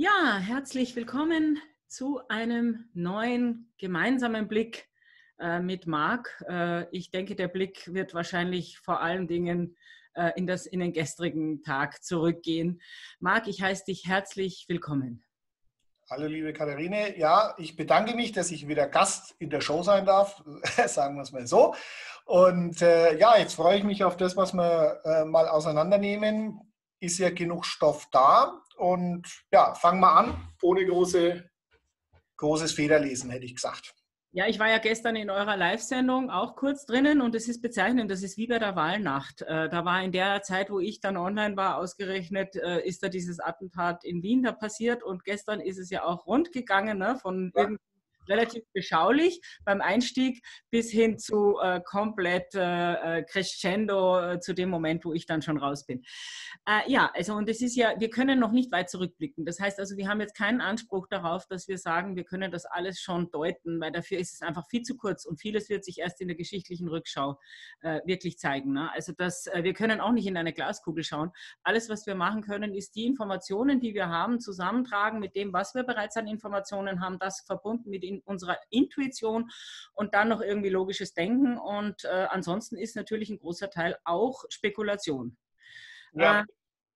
Ja, herzlich willkommen zu einem neuen gemeinsamen Blick äh, mit Marc. Äh, ich denke, der Blick wird wahrscheinlich vor allen Dingen äh, in, das, in den gestrigen Tag zurückgehen. Marc, ich heiße dich herzlich willkommen. Hallo liebe Katharine. Ja, ich bedanke mich, dass ich wieder Gast in der Show sein darf, sagen wir es mal so. Und äh, ja, jetzt freue ich mich auf das, was wir äh, mal auseinandernehmen. Ist ja genug Stoff da. Und ja, fangen wir an, ohne große, großes Federlesen, hätte ich gesagt. Ja, ich war ja gestern in eurer Live-Sendung auch kurz drinnen und es ist bezeichnend, das ist wie bei der Wahlnacht. Äh, da war in der Zeit, wo ich dann online war, ausgerechnet, äh, ist da dieses Attentat in Wien da passiert und gestern ist es ja auch rund gegangen ne, von ja relativ beschaulich beim Einstieg bis hin zu äh, komplett äh, äh, crescendo äh, zu dem Moment, wo ich dann schon raus bin. Äh, ja, also und es ist ja, wir können noch nicht weit zurückblicken. Das heißt also, wir haben jetzt keinen Anspruch darauf, dass wir sagen, wir können das alles schon deuten, weil dafür ist es einfach viel zu kurz und vieles wird sich erst in der geschichtlichen Rückschau äh, wirklich zeigen. Ne? Also das, wir können auch nicht in eine Glaskugel schauen. Alles, was wir machen können, ist die Informationen, die wir haben, zusammentragen mit dem, was wir bereits an Informationen haben, das verbunden mit in unserer Intuition und dann noch irgendwie logisches Denken. Und äh, ansonsten ist natürlich ein großer Teil auch Spekulation. Ja. Äh,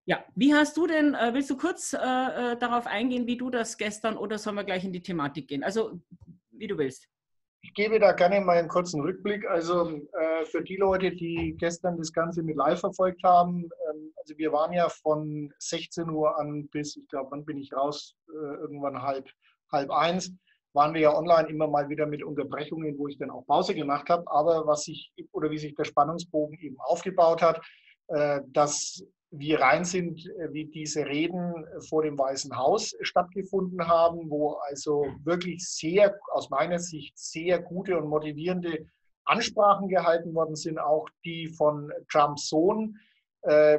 ja, wie hast du denn, äh, willst du kurz äh, äh, darauf eingehen, wie du das gestern oder sollen wir gleich in die Thematik gehen? Also, wie du willst. Ich gebe da gerne mal einen kurzen Rückblick. Also äh, für die Leute, die gestern das Ganze mit live verfolgt haben, ähm, also wir waren ja von 16 Uhr an bis, ich glaube, wann bin ich raus? Äh, irgendwann halb, halb eins waren wir ja online immer mal wieder mit Unterbrechungen, wo ich dann auch Pause gemacht habe. Aber was sich oder wie sich der Spannungsbogen eben aufgebaut hat, äh, dass wir rein sind, äh, wie diese Reden vor dem Weißen Haus stattgefunden haben, wo also wirklich sehr, aus meiner Sicht, sehr gute und motivierende Ansprachen gehalten worden sind, auch die von Trumps Sohn, äh,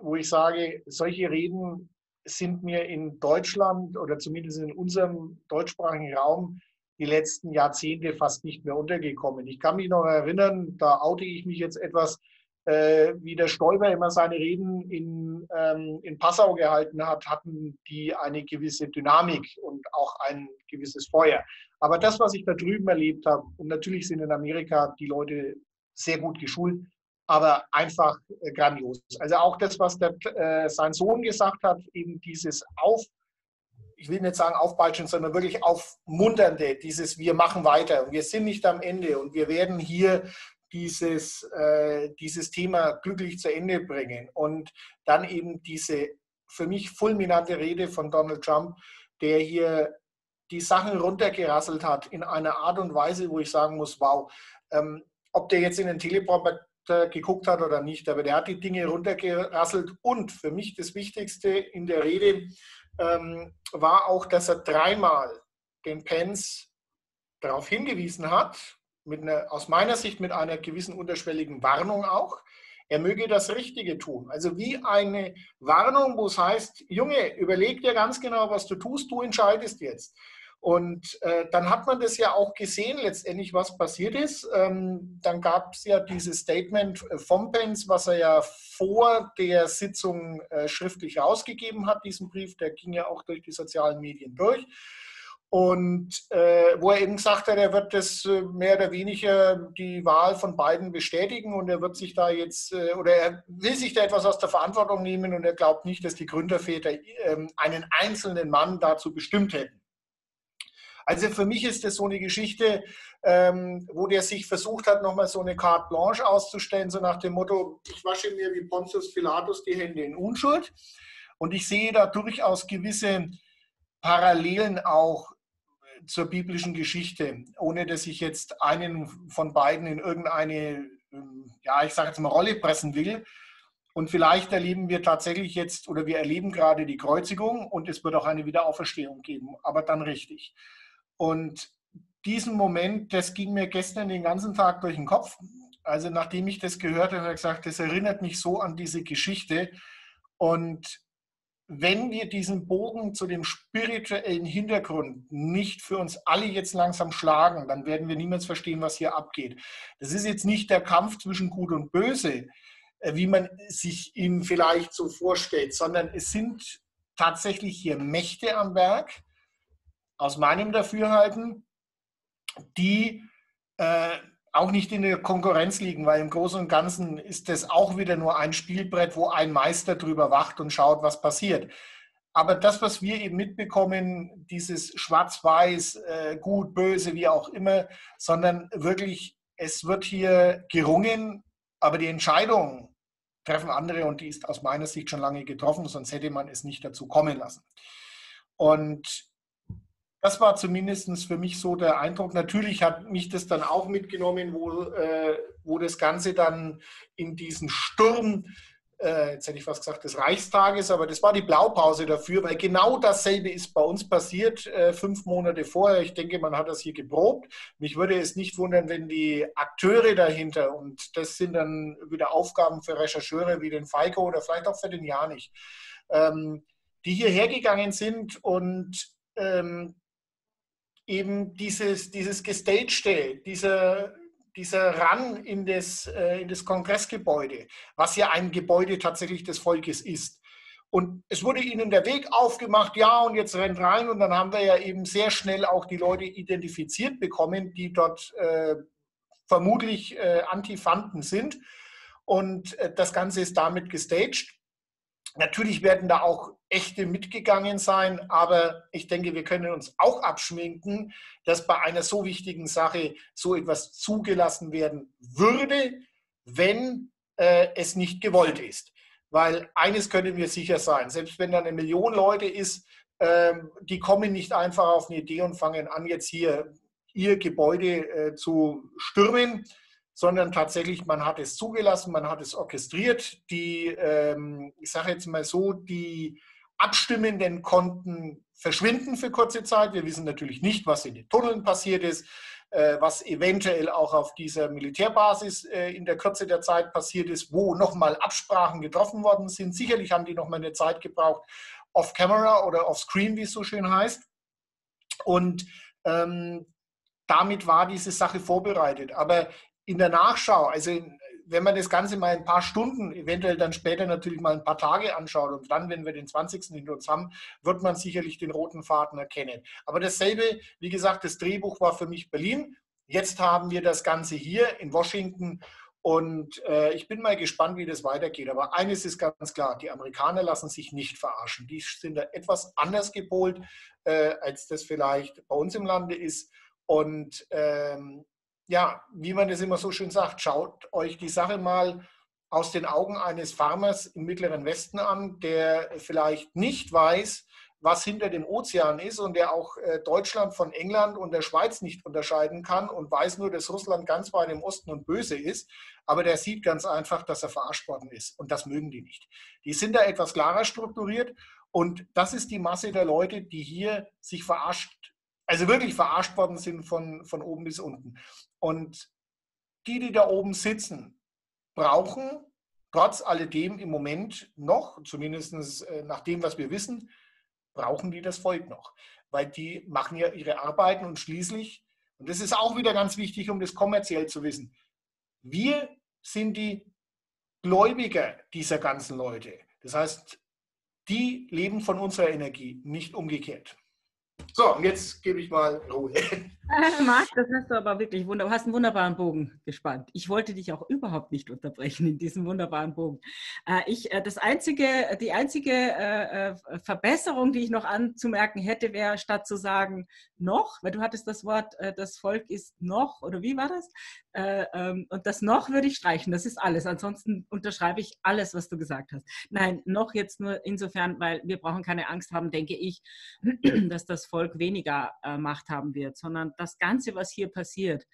wo ich sage, solche Reden sind mir in Deutschland oder zumindest in unserem deutschsprachigen Raum die letzten Jahrzehnte fast nicht mehr untergekommen. Ich kann mich noch erinnern, da oute ich mich jetzt etwas, äh, wie der Stoiber immer seine Reden in, ähm, in Passau gehalten hat, hatten die eine gewisse Dynamik und auch ein gewisses Feuer. Aber das, was ich da drüben erlebt habe, und natürlich sind in Amerika die Leute sehr gut geschult, aber einfach äh, grandios. Also auch das, was der, äh, sein Sohn gesagt hat, eben dieses Auf, ich will nicht sagen aufpeitschen, sondern wirklich aufmunternde, dieses wir machen weiter und wir sind nicht am Ende und wir werden hier dieses, äh, dieses Thema glücklich zu Ende bringen. Und dann eben diese für mich fulminante Rede von Donald Trump, der hier die Sachen runtergerasselt hat in einer Art und Weise, wo ich sagen muss, wow, ähm, ob der jetzt in den Teleprompter geguckt hat oder nicht, aber der hat die Dinge runtergerasselt und für mich das Wichtigste in der Rede ähm, war auch, dass er dreimal den Pence darauf hingewiesen hat, mit einer, aus meiner Sicht mit einer gewissen unterschwelligen Warnung auch, er möge das Richtige tun. Also wie eine Warnung, wo es heißt, Junge, überleg dir ganz genau, was du tust, du entscheidest jetzt. Und äh, dann hat man das ja auch gesehen, letztendlich, was passiert ist. Ähm, dann gab es ja dieses Statement äh, vom Pence, was er ja vor der Sitzung äh, schriftlich rausgegeben hat, diesen Brief, der ging ja auch durch die sozialen Medien durch. Und äh, wo er eben gesagt hat, er wird das äh, mehr oder weniger die Wahl von beiden bestätigen und er wird sich da jetzt äh, oder er will sich da etwas aus der Verantwortung nehmen und er glaubt nicht, dass die Gründerväter ähm, einen einzelnen Mann dazu bestimmt hätten. Also für mich ist das so eine Geschichte, ähm, wo der sich versucht hat, nochmal so eine Carte Blanche auszustellen, so nach dem Motto, ich wasche mir wie Pontius Pilatus die Hände in Unschuld. Und ich sehe da durchaus gewisse Parallelen auch zur biblischen Geschichte, ohne dass ich jetzt einen von beiden in irgendeine, ähm, ja, ich sage jetzt mal Rolle pressen will. Und vielleicht erleben wir tatsächlich jetzt oder wir erleben gerade die Kreuzigung und es wird auch eine Wiederauferstehung geben, aber dann richtig. Und diesen Moment, das ging mir gestern den ganzen Tag durch den Kopf. Also nachdem ich das gehört habe, habe ich gesagt, das erinnert mich so an diese Geschichte. Und wenn wir diesen Bogen zu dem spirituellen Hintergrund nicht für uns alle jetzt langsam schlagen, dann werden wir niemals verstehen, was hier abgeht. Das ist jetzt nicht der Kampf zwischen Gut und Böse, äh, wie man sich ihn vielleicht so vorstellt, sondern es sind tatsächlich hier Mächte am Werk, aus meinem Dafürhalten, die äh, auch nicht in der Konkurrenz liegen, weil im Großen und Ganzen ist das auch wieder nur ein Spielbrett, wo ein Meister drüber wacht und schaut, was passiert. Aber das, was wir eben mitbekommen, dieses Schwarz-Weiß, äh, gut, böse, wie auch immer, sondern wirklich, es wird hier gerungen, aber die Entscheidung treffen andere und die ist aus meiner Sicht schon lange getroffen, sonst hätte man es nicht dazu kommen lassen. Und das war zumindest für mich so der Eindruck. Natürlich hat mich das dann auch mitgenommen, wo, äh, wo das Ganze dann in diesen Sturm, äh, jetzt hätte ich fast gesagt, des Reichstages, aber das war die Blaupause dafür, weil genau dasselbe ist bei uns passiert, äh, fünf Monate vorher. Ich denke, man hat das hier geprobt. Mich würde es nicht wundern, wenn die Akteure dahinter, und das sind dann wieder Aufgaben für Rechercheure wie den Feiko oder vielleicht auch für den Janich, ähm, die hierher gegangen sind und ähm, eben dieses, dieses Gestagte, dieser, dieser Run in das, äh, in das Kongressgebäude, was ja ein Gebäude tatsächlich des Volkes ist. Und es wurde ihnen der Weg aufgemacht, ja, und jetzt rennt rein. Und dann haben wir ja eben sehr schnell auch die Leute identifiziert bekommen, die dort äh, vermutlich äh, Antifanten sind. Und äh, das Ganze ist damit gestaged. Natürlich werden da auch echte mitgegangen sein, aber ich denke, wir können uns auch abschminken, dass bei einer so wichtigen Sache so etwas zugelassen werden würde, wenn äh, es nicht gewollt ist. Weil eines können wir sicher sein, selbst wenn da eine Million Leute ist, äh, die kommen nicht einfach auf eine Idee und fangen an, jetzt hier ihr Gebäude äh, zu stürmen, sondern tatsächlich, man hat es zugelassen, man hat es orchestriert. Die, ähm, ich sage jetzt mal so, die Abstimmenden konnten verschwinden für kurze Zeit. Wir wissen natürlich nicht, was in den Tunneln passiert ist, äh, was eventuell auch auf dieser Militärbasis äh, in der Kürze der Zeit passiert ist, wo nochmal Absprachen getroffen worden sind. Sicherlich haben die nochmal eine Zeit gebraucht, off-camera oder off-screen, wie es so schön heißt. Und ähm, damit war diese Sache vorbereitet. Aber in der Nachschau, also wenn man das Ganze mal ein paar Stunden, eventuell dann später natürlich mal ein paar Tage anschaut und dann, wenn wir den 20. hinter uns haben, wird man sicherlich den roten Faden erkennen. Aber dasselbe, wie gesagt, das Drehbuch war für mich Berlin. Jetzt haben wir das Ganze hier in Washington und äh, ich bin mal gespannt, wie das weitergeht. Aber eines ist ganz klar, die Amerikaner lassen sich nicht verarschen. Die sind da etwas anders gepolt, äh, als das vielleicht bei uns im Lande ist. Und ähm, ja, wie man das immer so schön sagt, schaut euch die Sache mal aus den Augen eines Farmers im Mittleren Westen an, der vielleicht nicht weiß, was hinter dem Ozean ist und der auch äh, Deutschland von England und der Schweiz nicht unterscheiden kann und weiß nur, dass Russland ganz weit im Osten und böse ist. Aber der sieht ganz einfach, dass er verarscht worden ist. Und das mögen die nicht. Die sind da etwas klarer strukturiert. Und das ist die Masse der Leute, die hier sich verarscht, also wirklich verarscht worden sind von, von oben bis unten. Und die, die da oben sitzen, brauchen trotz alledem im Moment noch, zumindest äh, nach dem, was wir wissen, brauchen die das Volk noch. Weil die machen ja ihre Arbeiten und schließlich, und das ist auch wieder ganz wichtig, um das kommerziell zu wissen, wir sind die Gläubiger dieser ganzen Leute. Das heißt, die leben von unserer Energie, nicht umgekehrt. So, und jetzt gebe ich mal Ruhe. Äh, Marc, das hast du aber wirklich wunderbar. Du hast einen wunderbaren Bogen gespannt. Ich wollte dich auch überhaupt nicht unterbrechen in diesem wunderbaren Bogen. Äh, ich, äh, das einzige, die einzige Verbesserung, die ich noch anzumerken hätte, wäre, statt zu sagen noch, weil du hattest das Wort, das Volk ist noch, oder wie war das? Ähm, und das noch würde ich streichen. Das ist alles. Ansonsten unterschreibe ich alles, was du gesagt hast. Nein, noch jetzt nur insofern, weil wir brauchen keine Angst haben, denke ich, dass das Volk weniger Macht haben wird, sondern das Ganze, was hier passiert,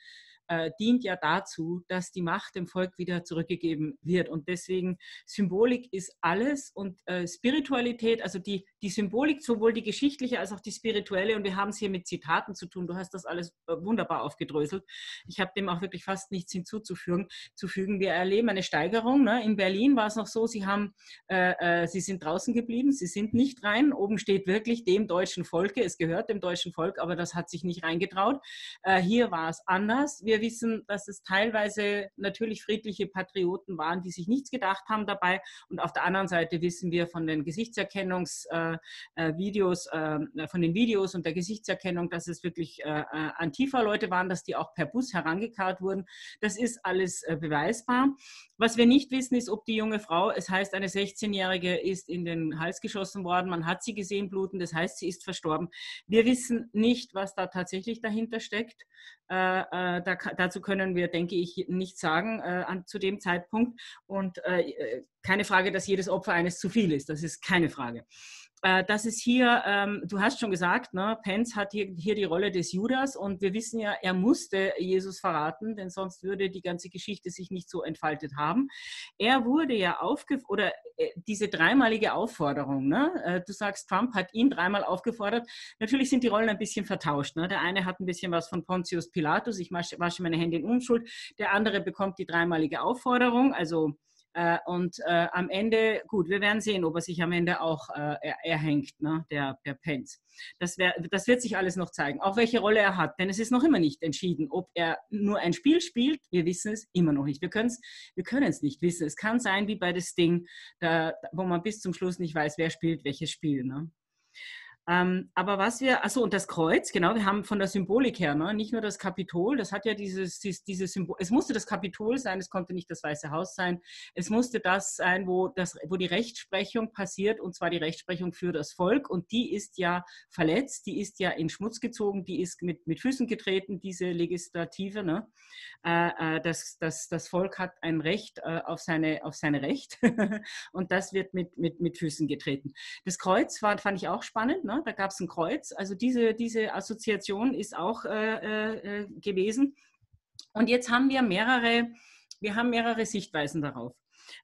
äh, dient ja dazu, dass die Macht dem Volk wieder zurückgegeben wird. Und deswegen Symbolik ist alles und äh, Spiritualität, also die, die Symbolik, sowohl die geschichtliche als auch die spirituelle. Und wir haben es hier mit Zitaten zu tun. Du hast das alles äh, wunderbar aufgedröselt. Ich habe dem auch wirklich fast nichts hinzuzufügen. Zu fügen. Wir erleben eine Steigerung. Ne? In Berlin war es noch so, sie, haben, äh, äh, sie sind draußen geblieben, sie sind nicht rein. Oben steht wirklich dem deutschen Volke. Es gehört dem deutschen Volk, aber das hat sich nicht reingetraut. Äh, hier war es anders. Wir Wir wissen, dass es teilweise natürlich friedliche Patrioten waren, die sich nichts gedacht haben dabei. Und auf der anderen Seite wissen wir von den Gesichtserkennungsvideos, äh, äh, von den Videos und der Gesichtserkennung, dass es wirklich Antifa-Leute waren, dass die auch per Bus herangekarrt wurden. Das ist alles beweisbar. Was wir nicht wissen, ist, ob die junge Frau, es heißt, eine 16-Jährige ist in den Hals geschossen worden, man hat sie gesehen bluten, das heißt, sie ist verstorben. Wir wissen nicht, was da tatsächlich dahinter steckt. Äh, äh, da, dazu können wir, denke ich, nichts sagen äh, an, zu dem Zeitpunkt. Und äh, äh, keine Frage, dass jedes Opfer eines zu viel ist. Das ist keine Frage. Äh, das ist hier, ähm, du hast schon gesagt, ne, Pence hat hier, hier die Rolle des Judas und wir wissen ja, er musste Jesus verraten, denn sonst würde die ganze Geschichte sich nicht so entfaltet haben. Er wurde ja aufgefordert, oder äh, diese dreimalige Aufforderung, ne, äh, du sagst, Trump hat ihn dreimal aufgefordert. Natürlich sind die Rollen ein bisschen vertauscht. Ne? Der eine hat ein bisschen was von Pontius Pilatus, ich wasche meine Hände in Unschuld. Der andere bekommt die dreimalige Aufforderung, also und äh, am Ende, gut, wir werden sehen, ob er sich am Ende auch äh, erhängt, ne, der, der Pence. Das, wär, das wird sich alles noch zeigen, auch welche Rolle er hat, denn es ist noch immer nicht entschieden, ob er nur ein Spiel spielt. Wir wissen es immer noch nicht. Wir, wir können es nicht wissen. Es kann sein wie bei das Ding, da, wo man bis zum Schluss nicht weiß, wer spielt welches Spiel. Ne? Ähm, aber was wir, achso, und das Kreuz, genau, wir haben von der Symbolik her, ne, nicht nur das Kapitol, das hat ja dieses, dieses, dieses Symbol, es musste das Kapitol sein, es konnte nicht das Weiße Haus sein, es musste das sein, wo, das, wo die Rechtsprechung passiert, und zwar die Rechtsprechung für das Volk, und die ist ja verletzt, die ist ja in Schmutz gezogen, die ist mit, mit Füßen getreten, diese Legislative. Ne? Äh, äh das, das, das Volk hat ein Recht äh, auf, seine, auf seine Recht, und das wird mit, mit, mit Füßen getreten. Das Kreuz war, fand ich auch spannend, ne? Ne? Da gab es ein Kreuz. Also diese, diese Assoziation ist auch äh, äh, gewesen. Und jetzt haben wir mehrere, wir haben mehrere Sichtweisen darauf.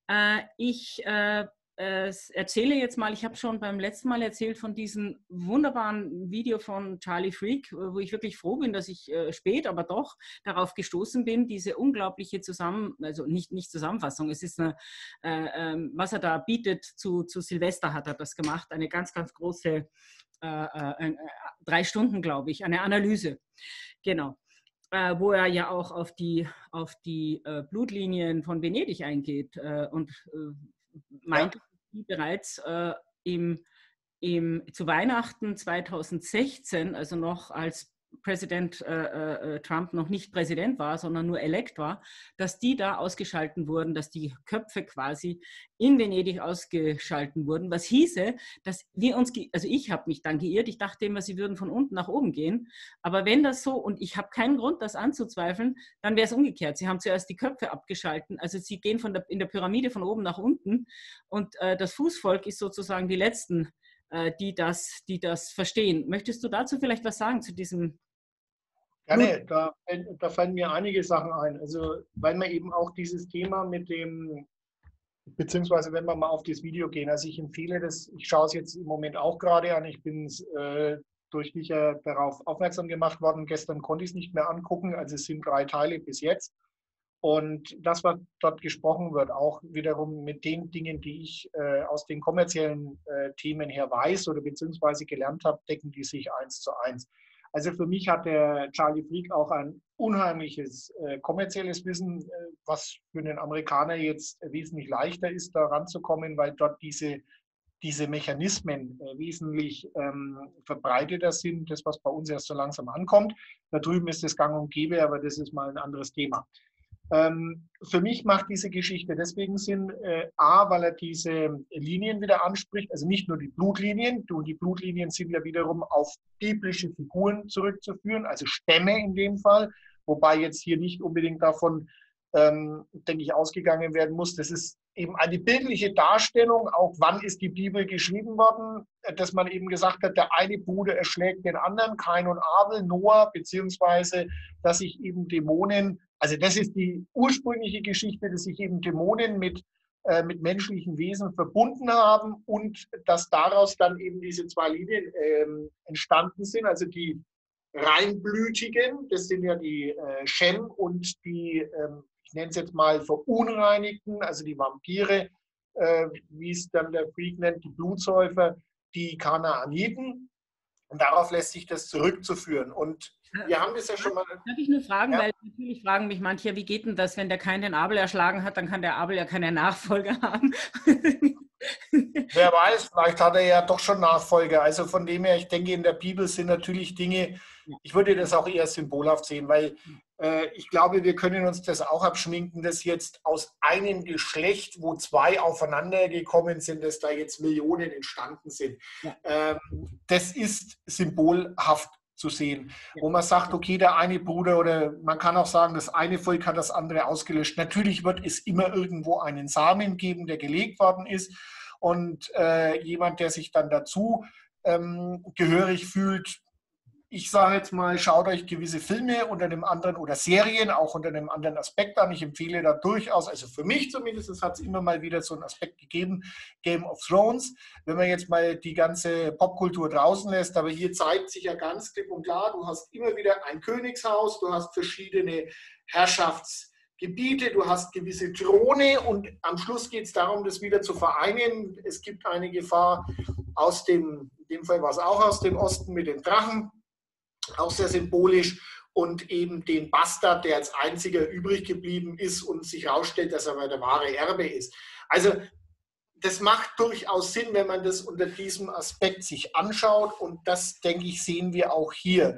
Äh, ich äh, äh, erzähle jetzt mal, ich habe schon beim letzten Mal erzählt von diesem wunderbaren Video von Charlie Freak, wo ich wirklich froh bin, dass ich äh, spät, aber doch darauf gestoßen bin, diese unglaubliche Zusammen, also nicht, nicht Zusammenfassung, es ist eine, äh, äh, was er da bietet, zu, zu Silvester hat er das gemacht, eine ganz, ganz große, äh, äh, drei Stunden, glaube ich, eine Analyse. Genau. wo er ja auch auf die, auf die Blutlinien von Venedig eingeht und meint, ja die bereits äh, im, im, zu Weihnachten 2016, also noch als Präsident äh, äh, Trump noch nicht Präsident war, sondern nur elekt war, dass die da ausgeschalten wurden, dass die Köpfe quasi in Venedig ausgeschalten wurden. Was hieße, dass wir uns, also ich habe mich dann geirrt, ich dachte immer, sie würden von unten nach oben gehen. Aber wenn das so, und ich habe keinen Grund, das anzuzweifeln, dann wäre es umgekehrt. Sie haben zuerst die Köpfe abgeschalten, also sie gehen von der, in der Pyramide von oben nach unten und äh, das Fußvolk ist sozusagen die letzten äh, die, das, die das verstehen. Möchtest du dazu vielleicht was sagen zu diesem? Gerne, da, da fallen mir einige Sachen ein. Also, weil man eben auch dieses Thema mit dem, beziehungsweise wenn wir mal auf das Video gehen, also ich empfehle das, ich schaue es jetzt im Moment auch gerade an, ich bin äh, durch dich ja darauf aufmerksam gemacht worden. Gestern konnte ich es nicht mehr angucken, also es sind drei Teile bis jetzt. Und das, was dort gesprochen wird, auch wiederum mit den Dingen, die ich äh, aus den kommerziellen äh, Themen her weiß oder beziehungsweise gelernt habe, decken die sich eins zu eins. Also für mich hat der Charlie Freak auch ein unheimliches äh, kommerzielles Wissen, äh, was für den Amerikaner jetzt wesentlich leichter ist, da ranzukommen, weil dort diese, diese Mechanismen äh, wesentlich ähm, verbreiteter sind, das, was bei uns erst so langsam ankommt. Da drüben ist es gang und gäbe, aber das ist mal ein anderes Thema. Ähm, für mich macht diese Geschichte deswegen Sinn, äh, A, weil er diese Linien wieder anspricht, also nicht nur die Blutlinien, und die Blutlinien sind ja wiederum auf biblische Figuren zurückzuführen, also Stämme in dem Fall, wobei jetzt hier nicht unbedingt davon, ähm, denke ich, ausgegangen werden muss. Das ist eben eine bildliche Darstellung, auch wann ist die Bibel geschrieben worden, dass man eben gesagt hat, der eine Bruder erschlägt den anderen, Kain und Abel, Noah, beziehungsweise dass sich eben Dämonen also das ist die ursprüngliche Geschichte, dass sich eben Dämonen mit, äh, mit menschlichen Wesen verbunden haben und dass daraus dann eben diese zwei Linien ähm, entstanden sind. Also die reinblütigen, das sind ja die äh, Shem und die, ähm, ich nenne es jetzt mal Verunreinigten, also die Vampire, äh, wie es dann der Freak nennt, die Blutsäufer, die Kanaaniten. Und darauf lässt sich das zurückzuführen. Und wir haben das ja schon mal. Darf ich nur fragen, ja. weil natürlich fragen mich manche, wie geht denn das, wenn der kein den Abel erschlagen hat, dann kann der Abel ja keine Nachfolger haben. Wer weiß, vielleicht hat er ja doch schon Nachfolger. Also von dem her, ich denke, in der Bibel sind natürlich Dinge, ich würde das auch eher symbolhaft sehen, weil ich glaube, wir können uns das auch abschminken, dass jetzt aus einem Geschlecht, wo zwei aufeinander gekommen sind, dass da jetzt Millionen entstanden sind. Ja. Ähm, das ist symbolhaft zu sehen, wo man sagt, okay, der eine Bruder oder man kann auch sagen, das eine Volk hat das andere ausgelöscht. Natürlich wird es immer irgendwo einen Samen geben, der gelegt worden ist und äh, jemand, der sich dann dazu ähm, gehörig fühlt, ich sage jetzt mal, schaut euch gewisse Filme unter einem anderen oder Serien auch unter einem anderen Aspekt an. Ich empfehle da durchaus, also für mich zumindest, hat es immer mal wieder so einen Aspekt gegeben, Game of Thrones. Wenn man jetzt mal die ganze Popkultur draußen lässt, aber hier zeigt sich ja ganz klipp und klar, du hast immer wieder ein Königshaus, du hast verschiedene Herrschaftsgebiete, du hast gewisse Throne und am Schluss geht es darum, das wieder zu vereinen. Es gibt eine Gefahr aus dem, in dem Fall war es auch aus dem Osten mit den Drachen auch sehr symbolisch und eben den Bastard, der als einziger übrig geblieben ist und sich herausstellt, dass er aber der wahre Erbe ist. Also das macht durchaus Sinn, wenn man das unter diesem Aspekt sich anschaut und das, denke ich, sehen wir auch hier.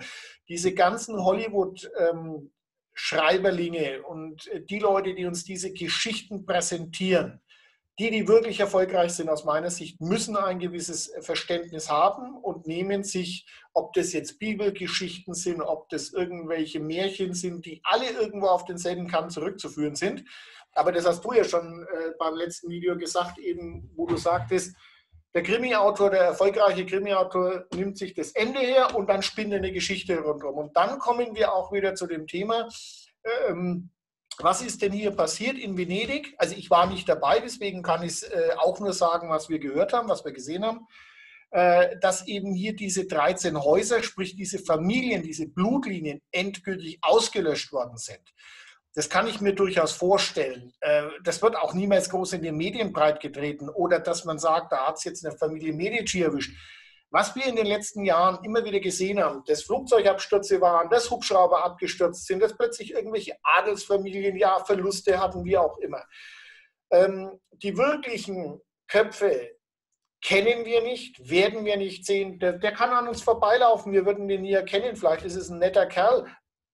Diese ganzen Hollywood-Schreiberlinge ähm, und die Leute, die uns diese Geschichten präsentieren, die, die wirklich erfolgreich sind aus meiner Sicht, müssen ein gewisses Verständnis haben und nehmen sich, ob das jetzt Bibelgeschichten sind, ob das irgendwelche Märchen sind, die alle irgendwo auf denselben Kern zurückzuführen sind. Aber das hast du ja schon äh, beim letzten Video gesagt, eben wo du sagtest, der Krimi-Autor, der erfolgreiche Krimi-Autor nimmt sich das Ende her und dann spinnt eine Geschichte rundherum. Und dann kommen wir auch wieder zu dem Thema, ähm, was ist denn hier passiert in Venedig? Also ich war nicht dabei, deswegen kann ich äh, auch nur sagen, was wir gehört haben, was wir gesehen haben, äh, dass eben hier diese 13 Häuser, sprich diese Familien, diese Blutlinien endgültig ausgelöscht worden sind. Das kann ich mir durchaus vorstellen. Äh, das wird auch niemals groß in den Medien breitgetreten oder dass man sagt, da hat es jetzt eine Familie Medici erwischt. Was wir in den letzten Jahren immer wieder gesehen haben, dass Flugzeugabstürze waren, dass Hubschrauber abgestürzt sind, dass plötzlich irgendwelche Adelsfamilien ja Verluste hatten, wie auch immer. Ähm, die wirklichen Köpfe kennen wir nicht, werden wir nicht sehen. Der, der, kann an uns vorbeilaufen, wir würden den nie erkennen. Vielleicht ist es ein netter Kerl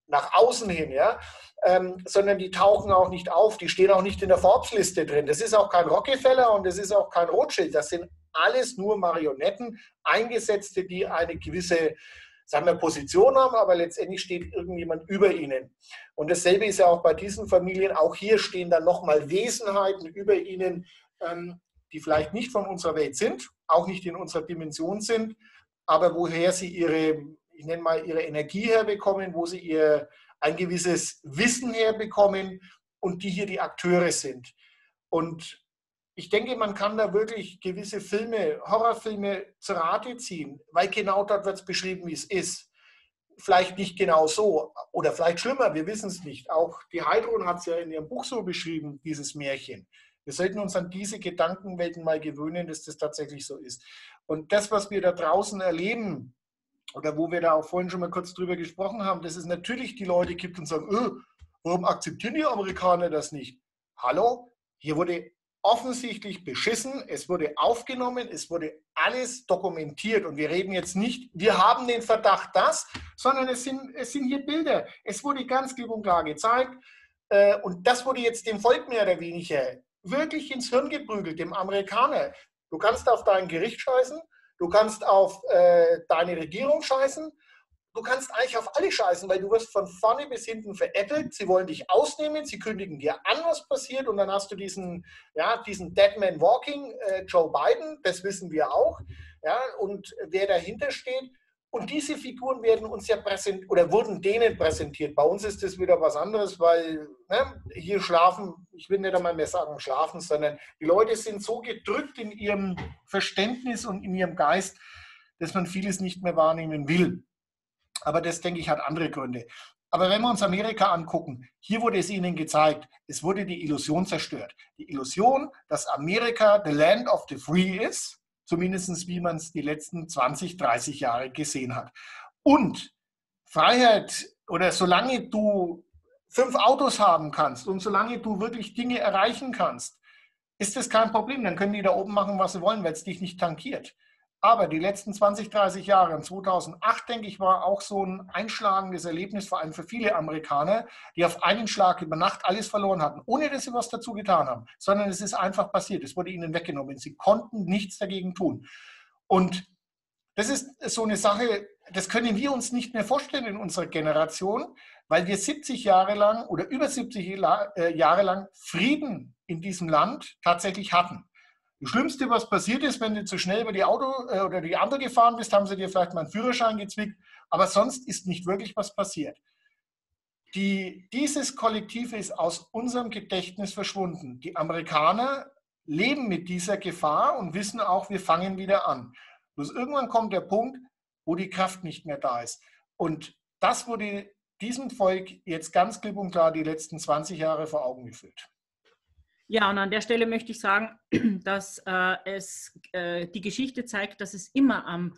nach außen hin, ja. Ähm, sondern die tauchen auch nicht auf, die stehen auch nicht in der Forbes-Liste drin. Das ist auch kein Rockefeller und das ist auch kein Rothschild. Das sind alles nur Marionetten, Eingesetzte, die eine gewisse sagen wir, Position haben, aber letztendlich steht irgendjemand über ihnen. Und dasselbe ist ja auch bei diesen Familien. Auch hier stehen dann nochmal Wesenheiten über ihnen, ähm, die vielleicht nicht von unserer Welt sind, auch nicht in unserer Dimension sind, aber woher sie ihre, ich nenne mal, ihre Energie herbekommen, wo sie ihr ein gewisses Wissen herbekommen und die hier die Akteure sind. Und ich denke, man kann da wirklich gewisse Filme, Horrorfilme zur Rate ziehen, weil genau dort wird es beschrieben, wie es ist. Vielleicht nicht genau so oder vielleicht schlimmer, wir wissen es nicht. Auch die Heidrun hat es ja in ihrem Buch so beschrieben, dieses Märchen. Wir sollten uns an diese Gedankenwelten mal gewöhnen, dass das tatsächlich so ist. Und das, was wir da draußen erleben, oder wo wir da auch vorhin schon mal kurz drüber gesprochen haben, dass es natürlich die Leute gibt und sagen, öh, warum akzeptieren die Amerikaner das nicht? Hallo, hier wurde offensichtlich beschissen, es wurde aufgenommen, es wurde alles dokumentiert und wir reden jetzt nicht, wir haben den Verdacht das, sondern es sind, es sind hier Bilder. Es wurde ganz klipp und klar gezeigt äh, und das wurde jetzt dem Volk mehr oder weniger wirklich ins Hirn geprügelt, dem Amerikaner. Du kannst auf dein Gericht scheißen, du kannst auf äh, deine Regierung scheißen, du kannst eigentlich auf alle scheißen, weil du wirst von vorne bis hinten veräppelt. Sie wollen dich ausnehmen, sie kündigen dir an, was passiert und dann hast du diesen, ja, diesen Dead Man Walking, äh, Joe Biden, das wissen wir auch. Ja, und wer dahinter steht. Und diese Figuren werden uns ja präsentiert oder wurden denen präsentiert. Bei uns ist das wieder was anderes, weil ne, hier schlafen, ich will nicht einmal mehr sagen schlafen, sondern die Leute sind so gedrückt in ihrem Verständnis und in ihrem Geist, dass man vieles nicht mehr wahrnehmen will. Aber das, denke ich, hat andere Gründe. Aber wenn wir uns Amerika angucken, hier wurde es ihnen gezeigt, es wurde die Illusion zerstört. Die Illusion, dass Amerika the land of the free ist, zumindest wie man es die letzten 20, 30 Jahre gesehen hat. Und Freiheit oder solange du fünf Autos haben kannst und solange du wirklich Dinge erreichen kannst, ist das kein Problem. Dann können die da oben machen, was sie wollen, weil es dich nicht tankiert. Aber die letzten 20, 30 Jahre, 2008, denke ich, war auch so ein einschlagendes Erlebnis, vor allem für viele Amerikaner, die auf einen Schlag über Nacht alles verloren hatten, ohne dass sie was dazu getan haben, sondern es ist einfach passiert. Es wurde ihnen weggenommen. Sie konnten nichts dagegen tun. Und das ist so eine Sache, das können wir uns nicht mehr vorstellen in unserer Generation, weil wir 70 Jahre lang oder über 70 äh, Jahre lang Frieden in diesem Land tatsächlich hatten. Das Schlimmste, was passiert ist, wenn du zu schnell über die Auto äh, oder die Ampel gefahren bist, haben sie dir vielleicht mal einen Führerschein gezwickt. Aber sonst ist nicht wirklich was passiert. Die, dieses Kollektiv ist aus unserem Gedächtnis verschwunden. Die Amerikaner leben mit dieser Gefahr und wissen auch, wir fangen wieder an. Bloß irgendwann kommt der Punkt, wo die Kraft nicht mehr da ist. Und das wurde diesem Volk jetzt ganz klipp und klar die letzten 20 Jahre vor Augen geführt. Ja, und an der Stelle möchte ich sagen, dass äh, es äh, die Geschichte zeigt, dass es immer am